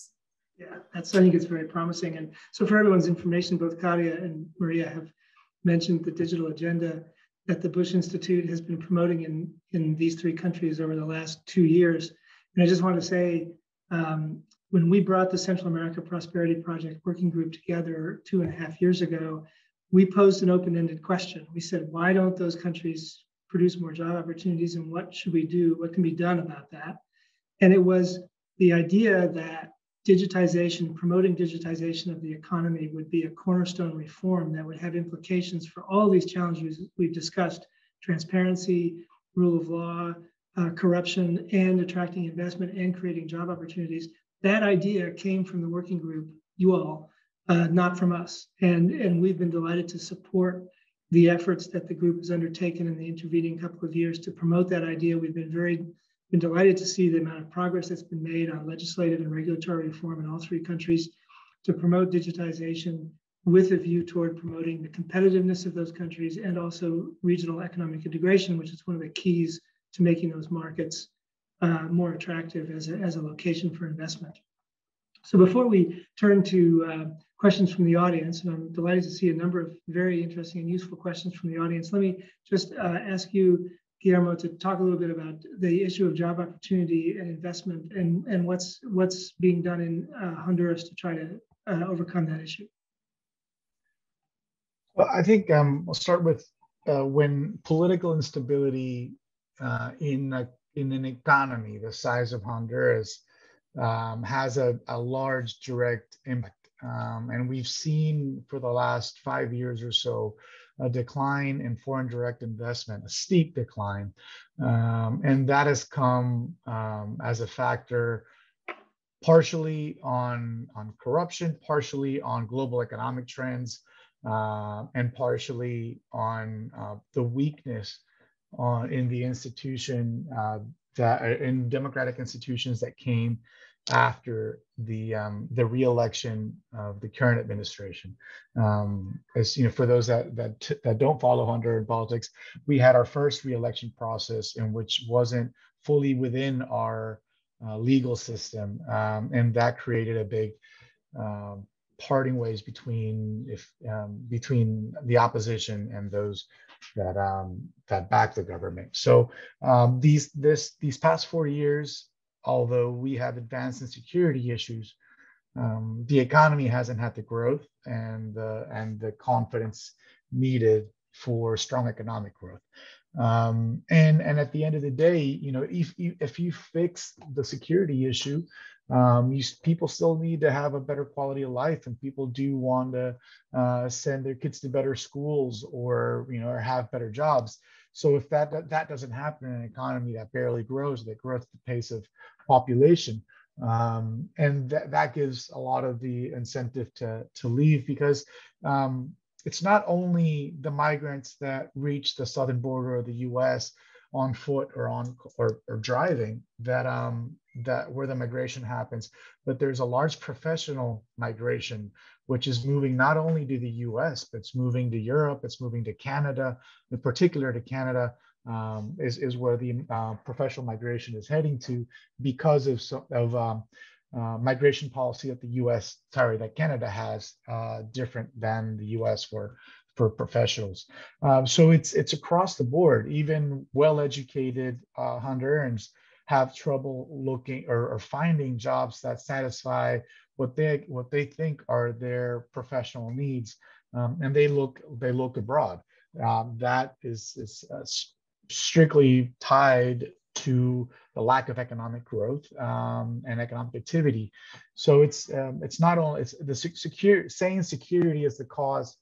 Yeah that's i think it's very promising. And so for everyone's information both Claudia and maria have mentioned the digital agenda that the Bush Institute has been promoting in, in these three countries over the last two years. And I just want to say, um, when we brought the Central America Prosperity Project Working Group together two and a half years ago, we posed an open-ended question. We said, why don't those countries produce more job opportunities and what should we do? What can be done about that? And it was the idea that digitization, promoting digitization of the economy would be a cornerstone reform that would have implications for all these challenges we've discussed transparency, rule of law, uh, corruption, and attracting investment and creating job opportunities. That idea came from the working group, you all, uh, not from us. And, and we've been delighted to support the efforts that the group has undertaken in the intervening couple of years to promote that idea. We've been very been delighted to see the amount of progress that's been made on legislative and regulatory reform in all three countries to promote digitization with a view toward promoting the competitiveness of those countries and also regional economic integration, which is one of the keys to making those markets uh, more attractive as a, as a location for investment. So before we turn to uh, questions from the audience, and I'm delighted to see a number of very interesting and useful questions from the audience, let me just uh, ask you Guillermo to talk a little bit about the issue of job opportunity and investment and, and what's what's being done in uh, Honduras to try to uh, overcome that issue. Well, I think um, I'll start with uh, when political instability uh, in a, in an economy the size of Honduras um, has a, a large direct impact. Um, and we've seen for the last five years or so a decline in foreign direct investment, a steep decline. Um, and that has come um, as a factor partially on, on corruption, partially on global economic trends, uh, and partially on uh, the weakness on, in the institution uh, that in democratic institutions that came after the um, the reelection of the current administration. Um, as you know, for those that that that don't follow Honduran politics, we had our first reelection process in which wasn't fully within our uh, legal system, um, and that created a big um, parting ways between if um, between the opposition and those that um, that back the government. So um, these this these past four years, although we have advanced in security issues, um, the economy hasn't had the growth and the and the confidence needed for strong economic growth. Um, and and at the end of the day, you know, if if you fix the security issue, um, you, people still need to have a better quality of life, and people do want to uh, send their kids to better schools or you know or have better jobs. So if that that, doesn't happen in an economy that barely grows, that grows at the pace of population, um, and that, that gives a lot of the incentive to to leave because um, it's not only the migrants that reach the southern border of the U.S. on foot or on or, or driving that um, that where the migration happens, but there's a large professional migration which is moving not only to the U.S. but it's moving to Europe, it's moving to Canada, in particular to Canada. Um, is, is where the uh, professional migration is heading to because of, of um, uh, migration policy that the U.S. sorry that Canada has uh, different than the U.S. for for professionals. Um, so it's it's across the board. Even well-educated uh, Hondurans have trouble looking or, or, finding jobs that satisfy what they what they think are their professional needs, um, and they look they look abroad. Um, that is is uh, strictly tied to the lack of economic growth um, and economic activity. So it's um, it's not only it's the secure saying security is the cause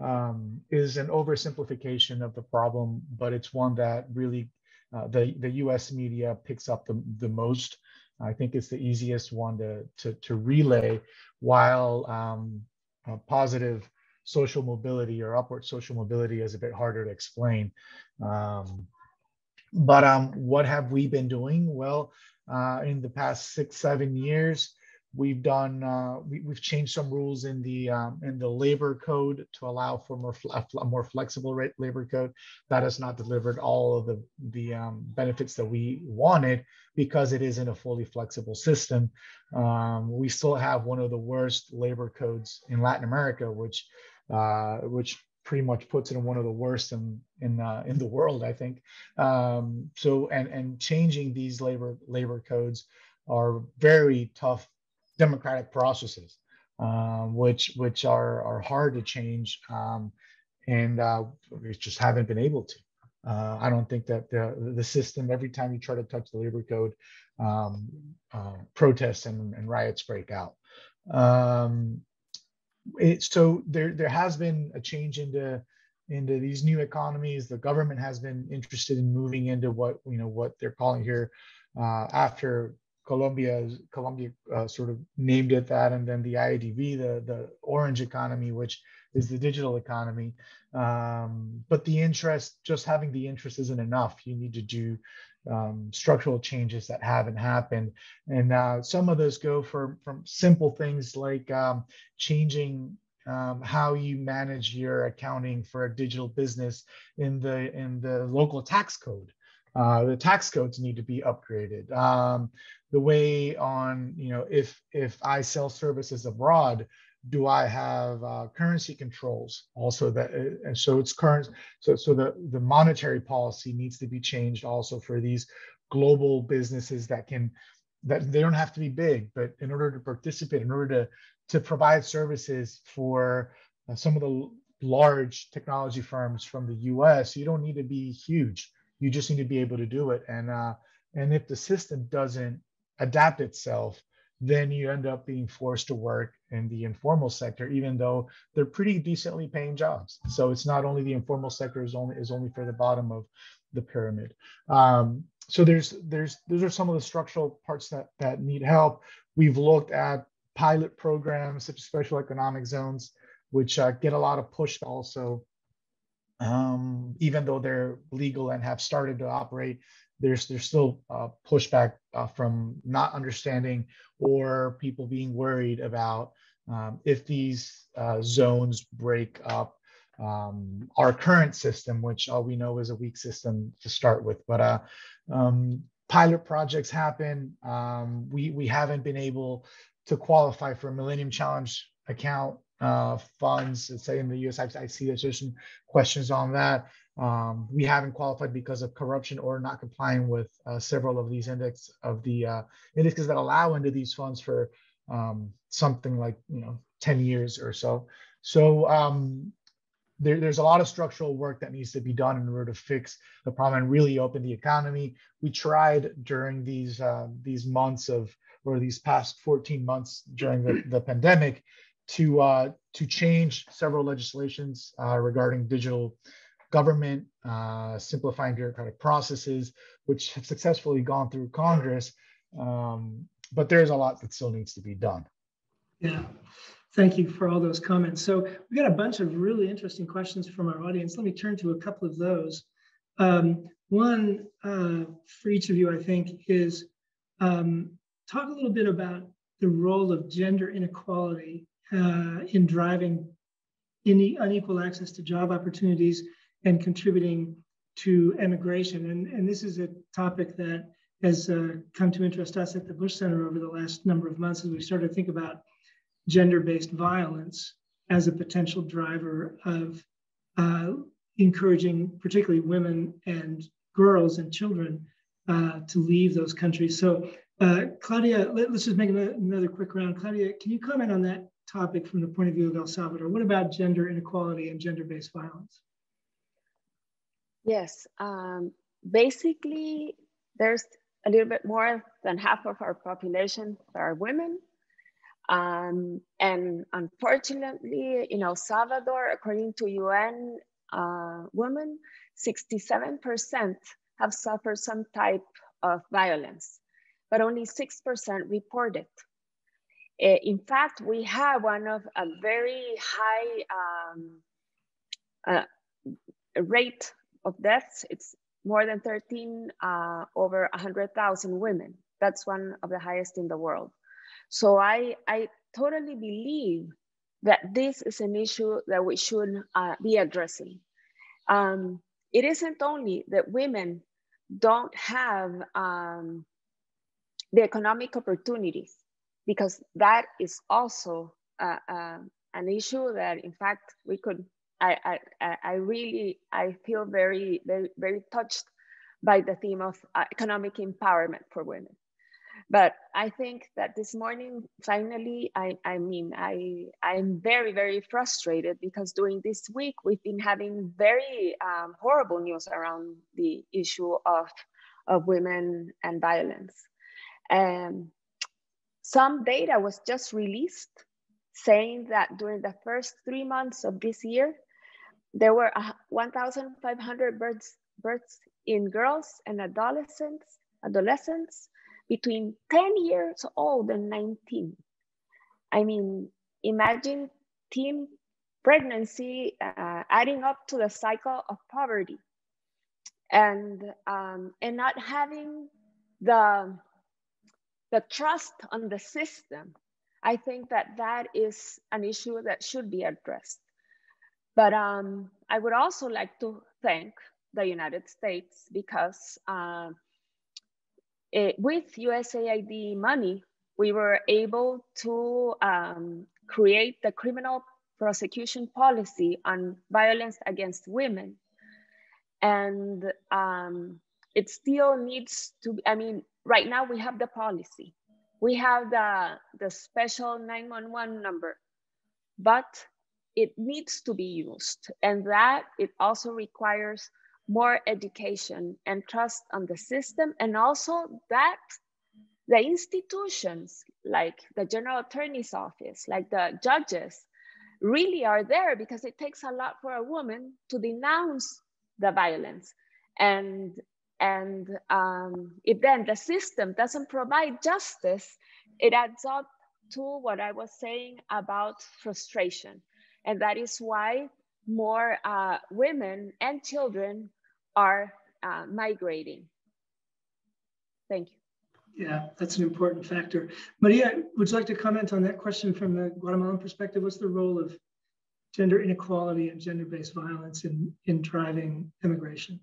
um, is an oversimplification of the problem, but it's one that really uh, the the U.S. media picks up the the most. I think it's the easiest one to to, to relay, while um, positive social mobility or upward social mobility is a bit harder to explain. Um, but um, what have we been doing? Well, uh, in the past six, seven years, we've done uh, we, have changed some rules in the um, in the labor code to allow for more a more flexible rate labor code. That has not delivered all of the the um, benefits that we wanted because it isn't a fully flexible system. Um, we still have one of the worst labor codes in Latin America, which uh, which pretty much puts it in one of the worst in in uh, in the world, I think. Um, so and and changing these labor labor codes are very tough democratic processes, um, which which are are hard to change, um, and uh, we just haven't been able to. Uh, I don't think that the the system every time you try to touch the labor code, um, uh, protests and, and, riots break out. Um, it, so there there has been a change into into these new economies. The government has been interested in moving into what you know what they're calling here uh, after Colombia Colombia uh, sort of named it that, and then the IADB, the the orange economy, which is the digital economy. Um, but the interest, just having the interest isn't enough. You need to do um, structural changes that haven't happened. And uh, some of those go for, from simple things like um, changing um, how you manage your accounting for a digital business in the in the local tax code. Uh, the tax codes need to be upgraded. Um, the way on you know if if I sell services abroad, do I have uh, currency controls also that uh, and so it's current so so the the monetary policy needs to be changed also for these global businesses that can that they don't have to be big but in order to participate in order to to provide services for uh, some of the large technology firms from the US you don't need to be huge. You just need to be able to do it. And uh and if the system doesn't adapt itself then you end up being forced to work in the informal sector, even though they're pretty decently paying jobs. So it's not only the informal sector is only is only for the bottom of the pyramid. Um, so there's there's those are some of the structural parts that that need help. We've looked at pilot programs such as special economic zones, which uh, get a lot of push also, um, even though they're legal and have started to operate there's there's still uh, pushback uh, from not understanding or people being worried about um, if these uh, zones break up um, our current system, which all we know is a weak system to start with. But uh, um, pilot projects happen. Um, we we haven't been able to qualify for Millennium Challenge account uh, funds. Say in the US, I, I see there's some questions on that. Um, we haven't qualified because of corruption or not complying with uh, several of these index of the uh, indexes that allow into these funds for um, something like you know 10 years or so. So um, there, there's a lot of structural work that needs to be done in order to fix the problem and really open the economy. We tried during these uh, these months of or these past 14 months during the, the pandemic to uh, to change several legislations uh, regarding digital government, uh, simplifying bureaucratic processes, which have successfully gone through Congress. Um, but there's a lot that still needs to be done. Yeah. Thank you for all those comments. So we got a bunch of really interesting questions from our audience. Let me turn to a couple of those. Um, one uh, for each of you, I think, is um, talk a little bit about the role of gender inequality uh, in driving unequal access to job opportunities and contributing to emigration. And, and this is a topic that has uh, come to interest us at the Bush Center over the last number of months as we started to think about gender-based violence as a potential driver of uh, encouraging particularly women and girls and children uh, to leave those countries. So uh, Claudia, let, us just make another quick round. Claudia, can you comment on that topic from the point of view of El Salvador? What about gender inequality and gender-based violence? Yes, um, basically there's a little bit more than half of our population that are women um, and unfortunately, in El Salvador, according to UN uh, Women, 67% have suffered some type of violence, but only 6% reported. Eh, in fact, we have one of a very high um, uh, rate of deaths. It's more than 13 uh, over 100,000 women. That's one of the highest in the world. So I, I totally believe that this is an issue that we should uh, be addressing. Um, it isn't only that women don't have um, the economic opportunities, because that is also uh, uh, an issue that, in fact, we could. I, I, I really I feel very very very touched by the theme of uh, economic empowerment for women. But I think that this morning, finally, I, I mean, I, I'm very, very frustrated because during this week, we've been having very um, horrible news around the issue of, of women and violence. Um, some data was just released saying that during the first three months of this year, there were 1,500 births, births in girls and adolescents, adolescents between 10 years old and 19. I mean, imagine teen pregnancy uh, adding up to the cycle of poverty and um, and not having the the trust on the system i think that that is an issue that should be addressed but um, i would also like to thank the united states because uh, it, with USAID money, we were able to um, create the criminal prosecution policy on violence against women. And um, it still needs to, I mean, right now we have the policy. We have the, the special 911 number, but it needs to be used. And that it also requires more education and trust on the system and also that the institutions like the general attorney's office like the judges really are there because it takes a lot for a woman to denounce the violence and and um, if then the system doesn't provide justice it adds up to what i was saying about frustration and that is why more uh, women and children are uh, migrating. Thank you. Yeah, that's an important factor. Maria, would you like to comment on that question from the Guatemalan perspective? What's the role of gender inequality and gender-based violence in, in driving immigration?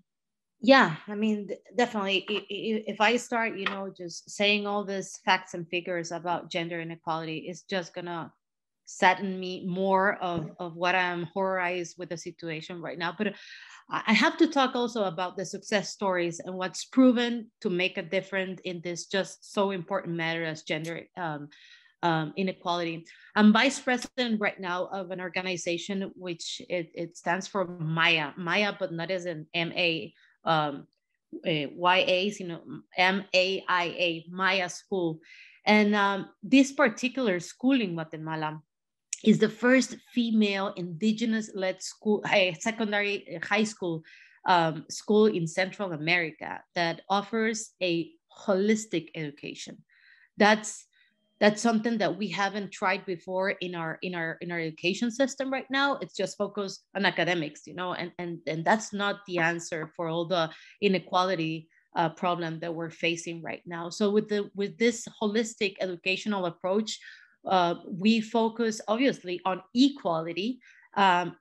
Yeah, I mean, definitely. If I start, you know, just saying all these facts and figures about gender inequality, it's just gonna sadden me more of, of what I'm horrorized with the situation right now. But I have to talk also about the success stories and what's proven to make a difference in this just so important matter as gender um, um, inequality. I'm vice president right now of an organization which it, it stands for MAIA, MAIA, but not as an M-A, um, uh, YA, you know, M-A-I-A, MAIA School. And um, this particular school in Guatemala is the first female indigenous-led school, secondary high school um, school in Central America that offers a holistic education. That's that's something that we haven't tried before in our in our in our education system right now it's just focused on academics you know and and and that's not the answer for all the inequality uh, problem that we're facing right now so with the with this holistic educational approach uh, we focus obviously on equality. Um,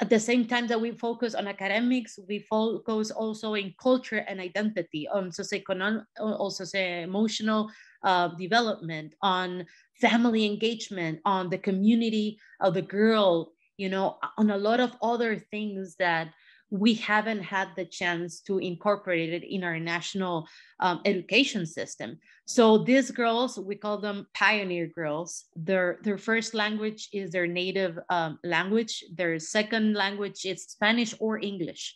at the same time that we focus on academics, we focus also in culture and identity, on socioeconomic, also say emotional uh, development, on family engagement, on the community of the girl, you know, on a lot of other things that we haven't had the chance to incorporate it in our national um, education system. So these girls, we call them pioneer girls. Their their first language is their native um, language. Their second language is Spanish or English,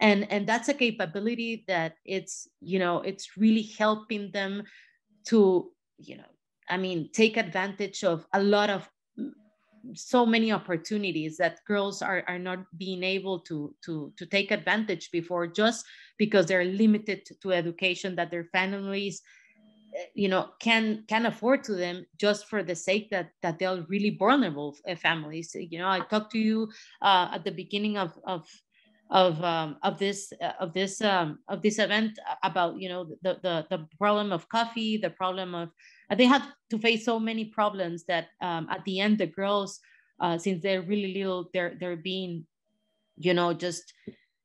and and that's a capability that it's you know it's really helping them to you know I mean take advantage of a lot of so many opportunities that girls are, are not being able to, to, to take advantage before just because they're limited to, education that their families eh, you know can can afford to them just for the sake that that they're really vulnerable eh, families. You know i talked to you uh, at the beginning of of of um, of this uh, of this um, of this event about you know the, the the problem of coffee the problem of they have to face so many problems that um, at the end the girls uh, since they're really little they're they're being you know just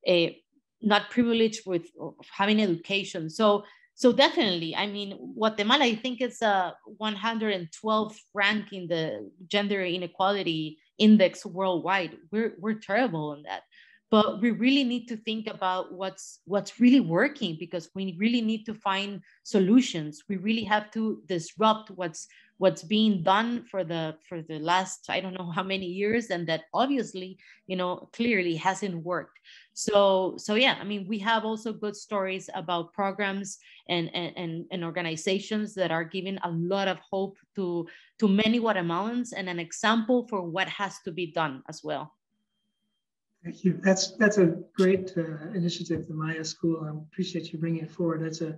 a eh, not privileged with having education. So so definitely i mean guatemala i think it's a 112th rank in the gender inequality index worldwide. We're we're terrible on that but we really need to think about what's what's really working because we really need to find solutions. We really have to disrupt what's what's being done for the for the last i don't know how many years and that obviously you know clearly hasn't worked. So so yeah i mean we have also good stories about programs and and and organizations that are giving a lot of hope to to many guatemalans and an example for what has to be done as well Thank you. That's that's a great uh, initiative, the MAIA School. I appreciate you bringing it forward. That's a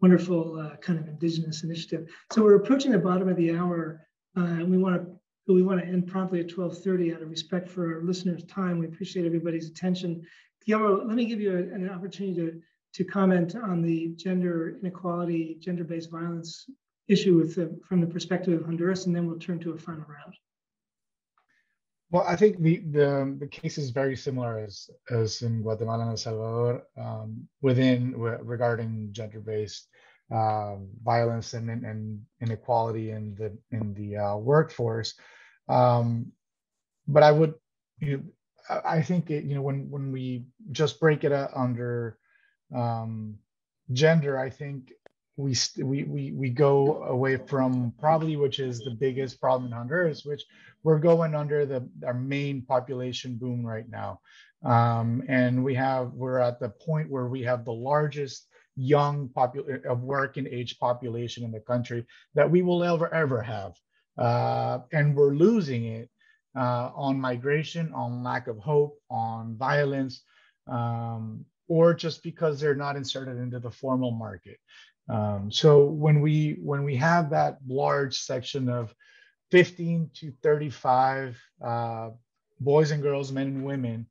wonderful uh, kind of indigenous initiative. So we're approaching the bottom of the hour, uh, and we want to we want to end promptly at 12:30 out of respect for our listeners' time. We appreciate everybody's attention. Guillermo, let me give you a, an opportunity to to comment on the gender inequality, gender-based violence issue with the, from the perspective of Honduras, and then we'll turn to a final round. Well, I think the, the, the case is very similar as, as in Guatemala and El Salvador um, within regarding gender-based uh, violence and, and inequality in the in the uh, workforce. Um, but I would, you know, I think it, you know when when we just break it under um, gender, I think we, we we we go away from probably which is the biggest problem in Honduras, which we're going under the our main population boom right now, um, and we have we're at the point where we have the largest young popul of working age population in the country that we will ever ever have, uh, and we're losing it uh, on migration, on lack of hope, on violence. Um, or just because they're not inserted into the formal market. Um, so when we when we have that large section of 15 to 35 uh, boys and girls, men and women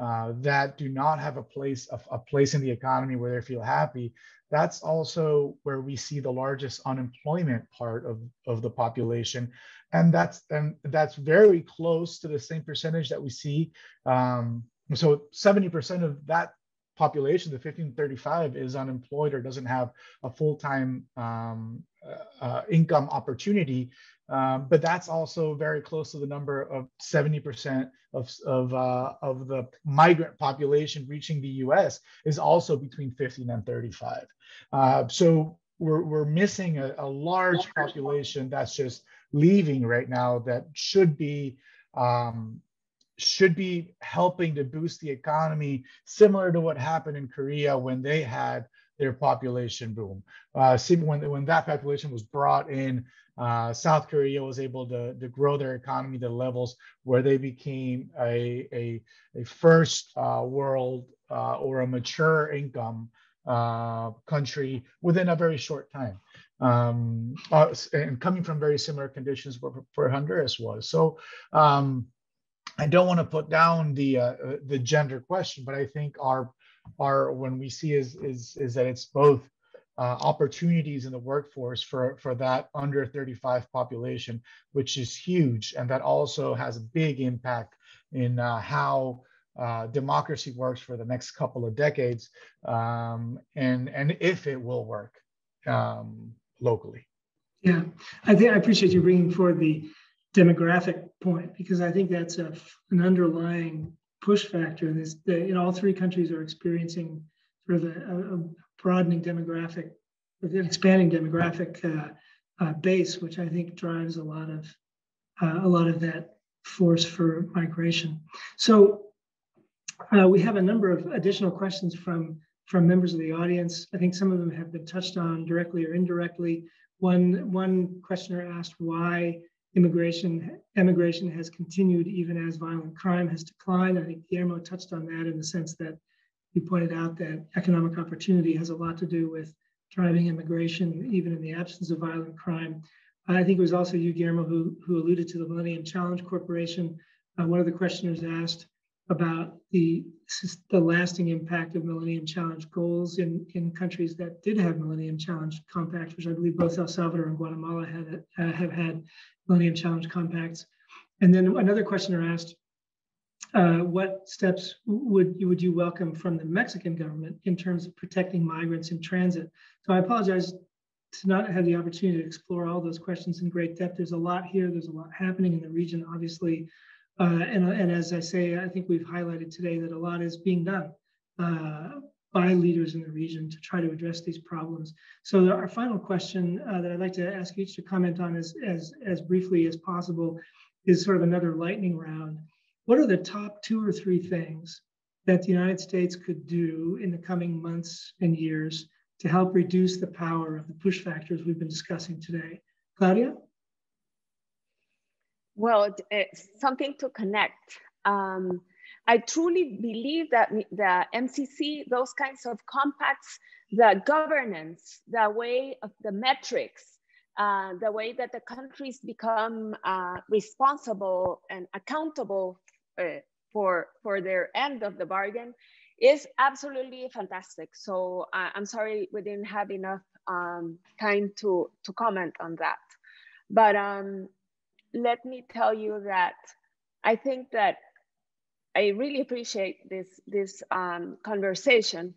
uh, that do not have a place a, a place in the economy where they feel happy that's also where we see the largest unemployment part of, of the population. And that's and that's very close to the same percentage that we see um, so 70% of that population the 15 to 35 is unemployed or doesn't have a full-time um, uh, uh income opportunity um, but that's also very close to the number of 70% of, of, uh, of the migrant population reaching the US is also between 15 and 35. Uh, so we're, we're missing a, a, large population that's just leaving right now that should be um, should be helping to boost the economy, similar to what happened in Korea when they had their population boom. Uh, when, when that population was brought in uh, South Korea was able to, to grow their economy to levels where they became a, a, a first uh, world uh, or a mature income uh, country within a very short time. Um, uh, and coming from very similar conditions where, where Honduras was. So um, I don't want to put down the uh, the gender question, but I think our our when we see is is is that it's both uh, opportunities in the workforce for, for that under 35 population, which is huge. And that also has a big impact in uh, how uh, democracy works for the next couple of decades um, and, and if it will work um, locally. Yeah, I think I appreciate you bringing forward the demographic point because I think that's a, an underlying push factor. This, the, in all three countries are experiencing sort of a, a, broadening demographic, an expanding demographic uh, uh, base, which I think drives a lot of uh, a lot of that force for migration. So uh, we have a number of additional questions from from members of the audience. I think some of them have been touched on directly or indirectly. One one questioner asked why immigration immigration has continued even as violent crime has declined. I think Guillermo touched on that in the sense that you pointed out that economic opportunity has a lot to do with driving immigration, even in the absence of violent crime. I think it was also you, Guillermo, who, who alluded to the Millennium Challenge Corporation. Uh, one of the questioners asked about the, the lasting impact of Millennium Challenge goals in, in countries that did have Millennium Challenge compacts, which I believe both El Salvador and Guatemala had, uh, have had Millennium Challenge compacts. And then another questioner asked uh, what steps would you would you welcome from the Mexican government in terms of protecting migrants in transit? So I apologize to not have the opportunity to explore all those questions in great depth. There's a lot here. There's a lot happening in the region, obviously, uh, and and as I say, I think we've highlighted today that a lot is being done uh, by leaders in the region to try to address these problems. So our final question uh, that I'd like to ask each to comment on as as as briefly as possible is sort of another lightning round what are the top two or three things that the United States could do in the coming months and years to help reduce the power of the push factors we've been discussing today? Claudia? Well, it's something to connect. Um, I truly believe that the MCC, those kinds of compacts, the governance, the way of the metrics, uh, the way that the countries become uh, responsible and accountable uh, for for their end of the bargain is absolutely fantastic. So I'm sorry we didn't have enough um, time to to comment on that, but um, let me tell you that I think that I really appreciate this this um, conversation,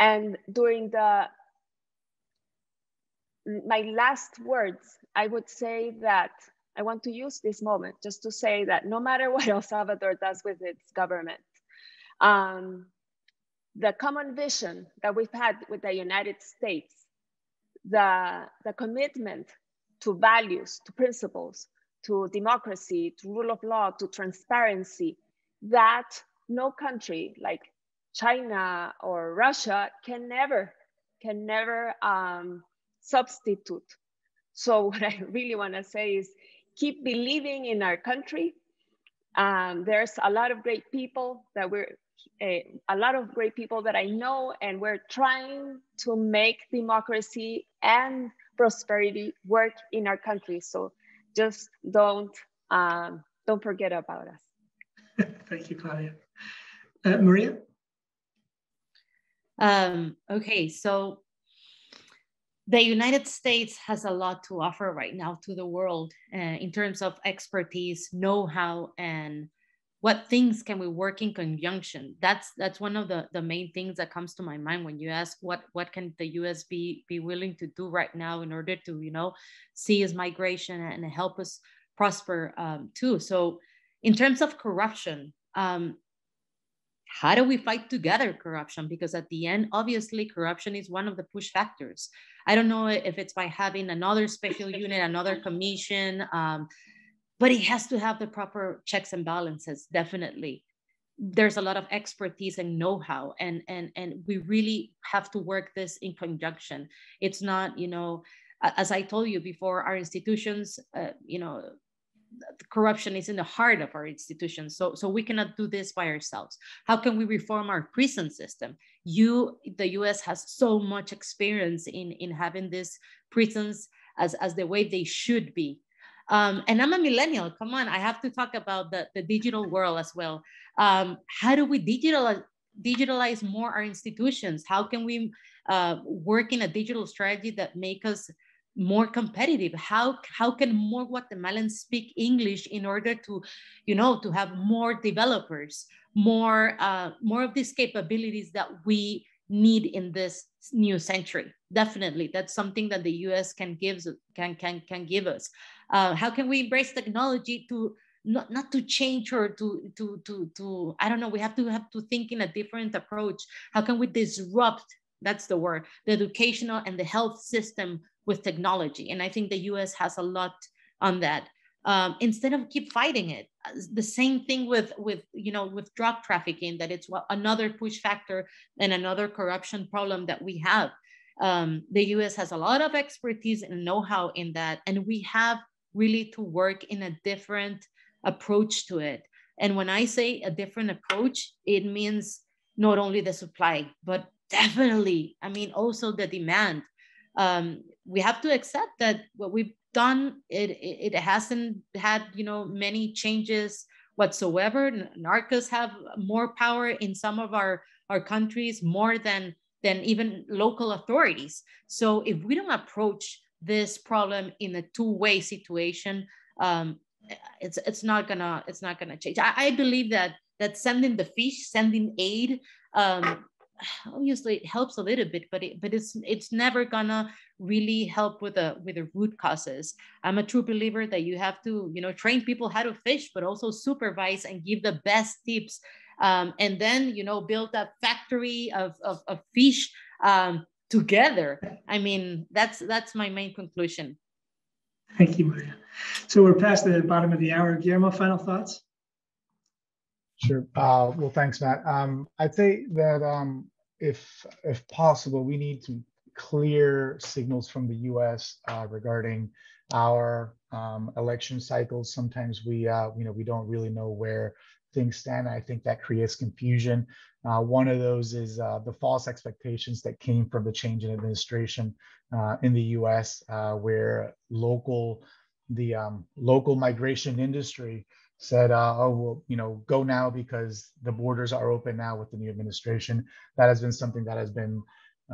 and during the my last words, I would say that I want to use this moment just to say that no matter what El Salvador does with its government, um, the common vision that we've had with the United States, the, the commitment to values, to principles, to democracy, to rule of law, to transparency, that no country like China or Russia can never, can never um, substitute. So what I really want to say is keep believing in our country. Um, there's a lot of great people that we're a, a, lot of great people that I know, and we're trying to make democracy and prosperity work in our country. So just don't um, don't forget about us. Thank you, Claudia. Uh, Maria? Um, okay, so the United States has a lot to offer right now to the world uh, in terms of expertise, know-how, and what things can we work in conjunction. That's that's one of the, the main things that comes to my mind when you ask what what can the U.S. be be willing to do right now in order to you know see as migration and help us prosper um, too. So in terms of corruption, um, how do we fight together corruption? Because at the end, obviously, corruption is one of the push factors. I don't know if it's by having another special unit, another commission, um, but it has to have the proper checks and balances, definitely. There's a lot of expertise and know-how, and and and we really have to work this in conjunction. It's not, you know, as I told you before, our institutions, uh, you know, corruption is in the heart of our institutions. So, so we cannot do this by ourselves. How can we reform our prison system? You, the US has so much experience in, in having these prisons as, as the way they should be. Um, and I'm a millennial, come on, I have to talk about the, the digital world as well. Um, how do we digitalize, digitalize more our institutions? How can we uh, work in a digital strategy that make us more competitive how how can more guatemalans speak english in order to you know to have more developers more uh, more of these capabilities that we need in this new century definitely that's something that the us can give can can can give us uh, how can we embrace technology to not, not to change or to to to to i don't know we have to have to think in a different approach how can we disrupt that's the word the educational and the health system with technology. And I think the US has a lot on that. Um, instead of keep fighting it, the same thing with with you know with drug trafficking that it's another push factor and another corruption problem that we have. Um, the U.S. has a lot of expertise and know-how in that, and we have really to work in a different approach to it. And when I say a different approach, it means not only the supply, but definitely, I mean also the demand. Um, we have to accept that what we've done it, it, it hasn't had you know many changes whatsoever. Narcos have more power in some of our our countries more than than even local authorities. So if we don't approach this problem in a two-way situation um, it's it's not gonna it's not gonna change. I, I believe that that sending the fish sending aid um, obviously it helps a little bit but it, but it's it's never gonna really help with the with the root causes. I'm a true believer that you have to you know train people how to fish but also supervise and give the best tips. Um, and then you know build a factory of, of, of fish um, together i mean that's that's my main conclusion thank you maria so we're past the bottom of the hour guillermo final thoughts Sure. Uh, well, thanks, Matt. Um, I'd say that um, if if possible, we need to clear signals from the U.S. Uh, regarding our um, election cycles. Sometimes we, uh, you know, we don't really know where things stand. I think that creates confusion. Uh, one of those is uh, the false expectations that came from the change in administration uh, in the U.S., uh, where local the um, local migration industry said, uh, oh, well, you know, go now because the borders are open now with the new administration. That has been something that has been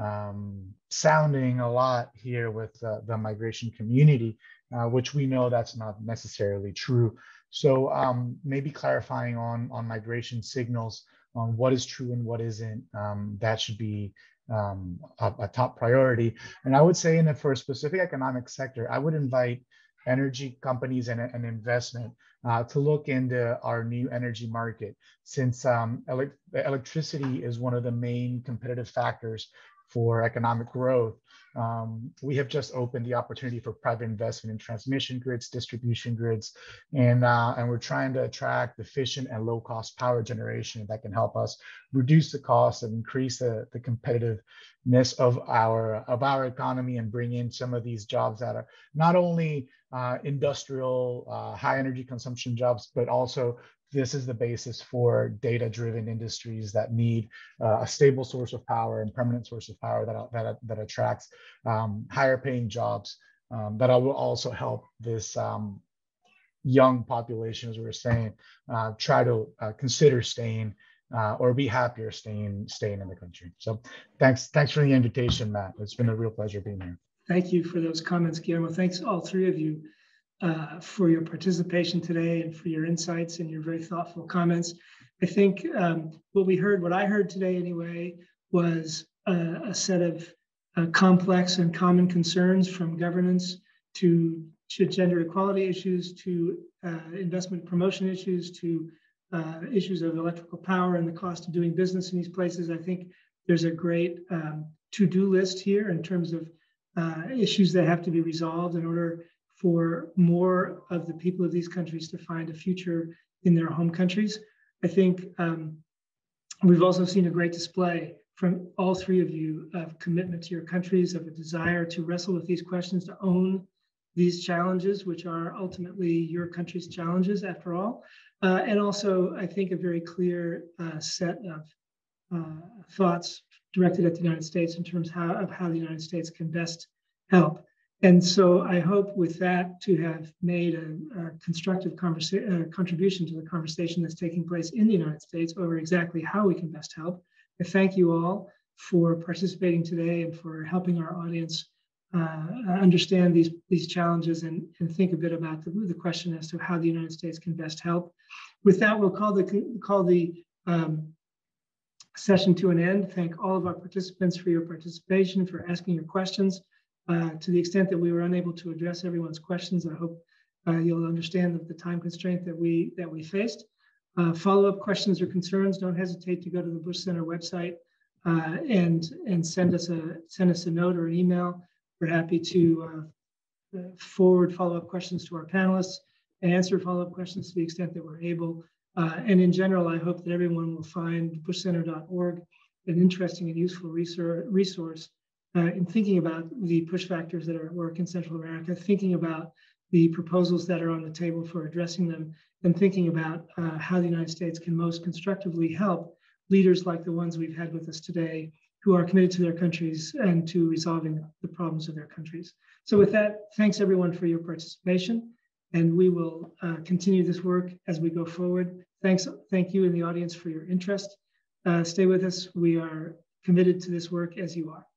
um, sounding a lot here with uh, the migration community, which we know that's not necessarily true. So um, maybe clarifying on, on migration signals on what is true and what isn't, um, that should be um, a, a, top priority. And I would say in a, for a specific economic sector, I would invite energy companies and, and investment uh, to look into our new energy market since um, ele electricity is one of the main competitive factors for economic growth. Um, we have just opened the opportunity for private investment in transmission grids, distribution grids, and, uh, and we're trying to attract efficient and low cost power generation that can help us reduce the cost and increase the, the competitiveness of our, of our economy and bring in some of these jobs that are not only uh, industrial, uh, high energy consumption jobs, but also this is the basis for data driven industries that need uh, a stable source of power and permanent source of power that, that, that attracts um, higher paying jobs um, that will also help this um, young population, as we were saying, uh, try to uh, consider staying uh, or be happier staying staying in the country. So thanks thanks for the invitation, Matt. It's been a real pleasure being here. Thank you for those comments, Guillermo. Thanks all three of you uh, for your participation today and for your insights and your very thoughtful comments. I think um, what we heard, what I heard today anyway, was a, a set of uh, complex and common concerns from governance to, to gender equality issues to uh, investment promotion issues to uh, issues of electrical power and the cost of doing business in these places. I think there's a great um, to-do list here in terms of uh, issues that have to be resolved in order for more of the people of these countries to find a future in their home countries. I think um, we've also seen a great display from all three of you of commitment to your countries, of a desire to wrestle with these questions, to own these challenges, which are ultimately your country's challenges after all. Uh, and also, I think, a very clear uh, set of uh, thoughts directed at the United States in terms how, of how the United States can best help. And so I hope with that to have made a, a constructive conversa- contribution to the conversation that's taking place in the United States over exactly how we can best help. I thank you all for participating today and for helping our audience uh, understand these, these challenges and, and think a bit about the, the question as to how the United States can best help. With that, we'll call the, call the um, session to an end. Thank all of our participants for your participation, for asking your questions. Uh, to the extent that we were unable to address everyone's questions, I hope uh, you'll understand the time constraint that we that we faced. Uh, follow-up questions or concerns, don't hesitate to go to the Bush Center website uh, and and send us a send us a note or an email. We're happy to uh, forward follow-up questions to our panelists and answer follow-up questions to the extent that we're able. and in general, I hope that everyone will find bushcenter.org an interesting and useful resource uh, in thinking about the push factors that are at work in Central America, thinking about the proposals that are on the table for addressing them, and thinking about uh, how the United States can most constructively help leaders like the ones we've had with us today who are committed to their countries and to resolving the problems of their countries. So with that, thanks everyone for your participation, and we will uh, continue this work as we go forward. Thanks, thank you in the audience for your interest. Uh, stay with us. We are committed to this work as you are.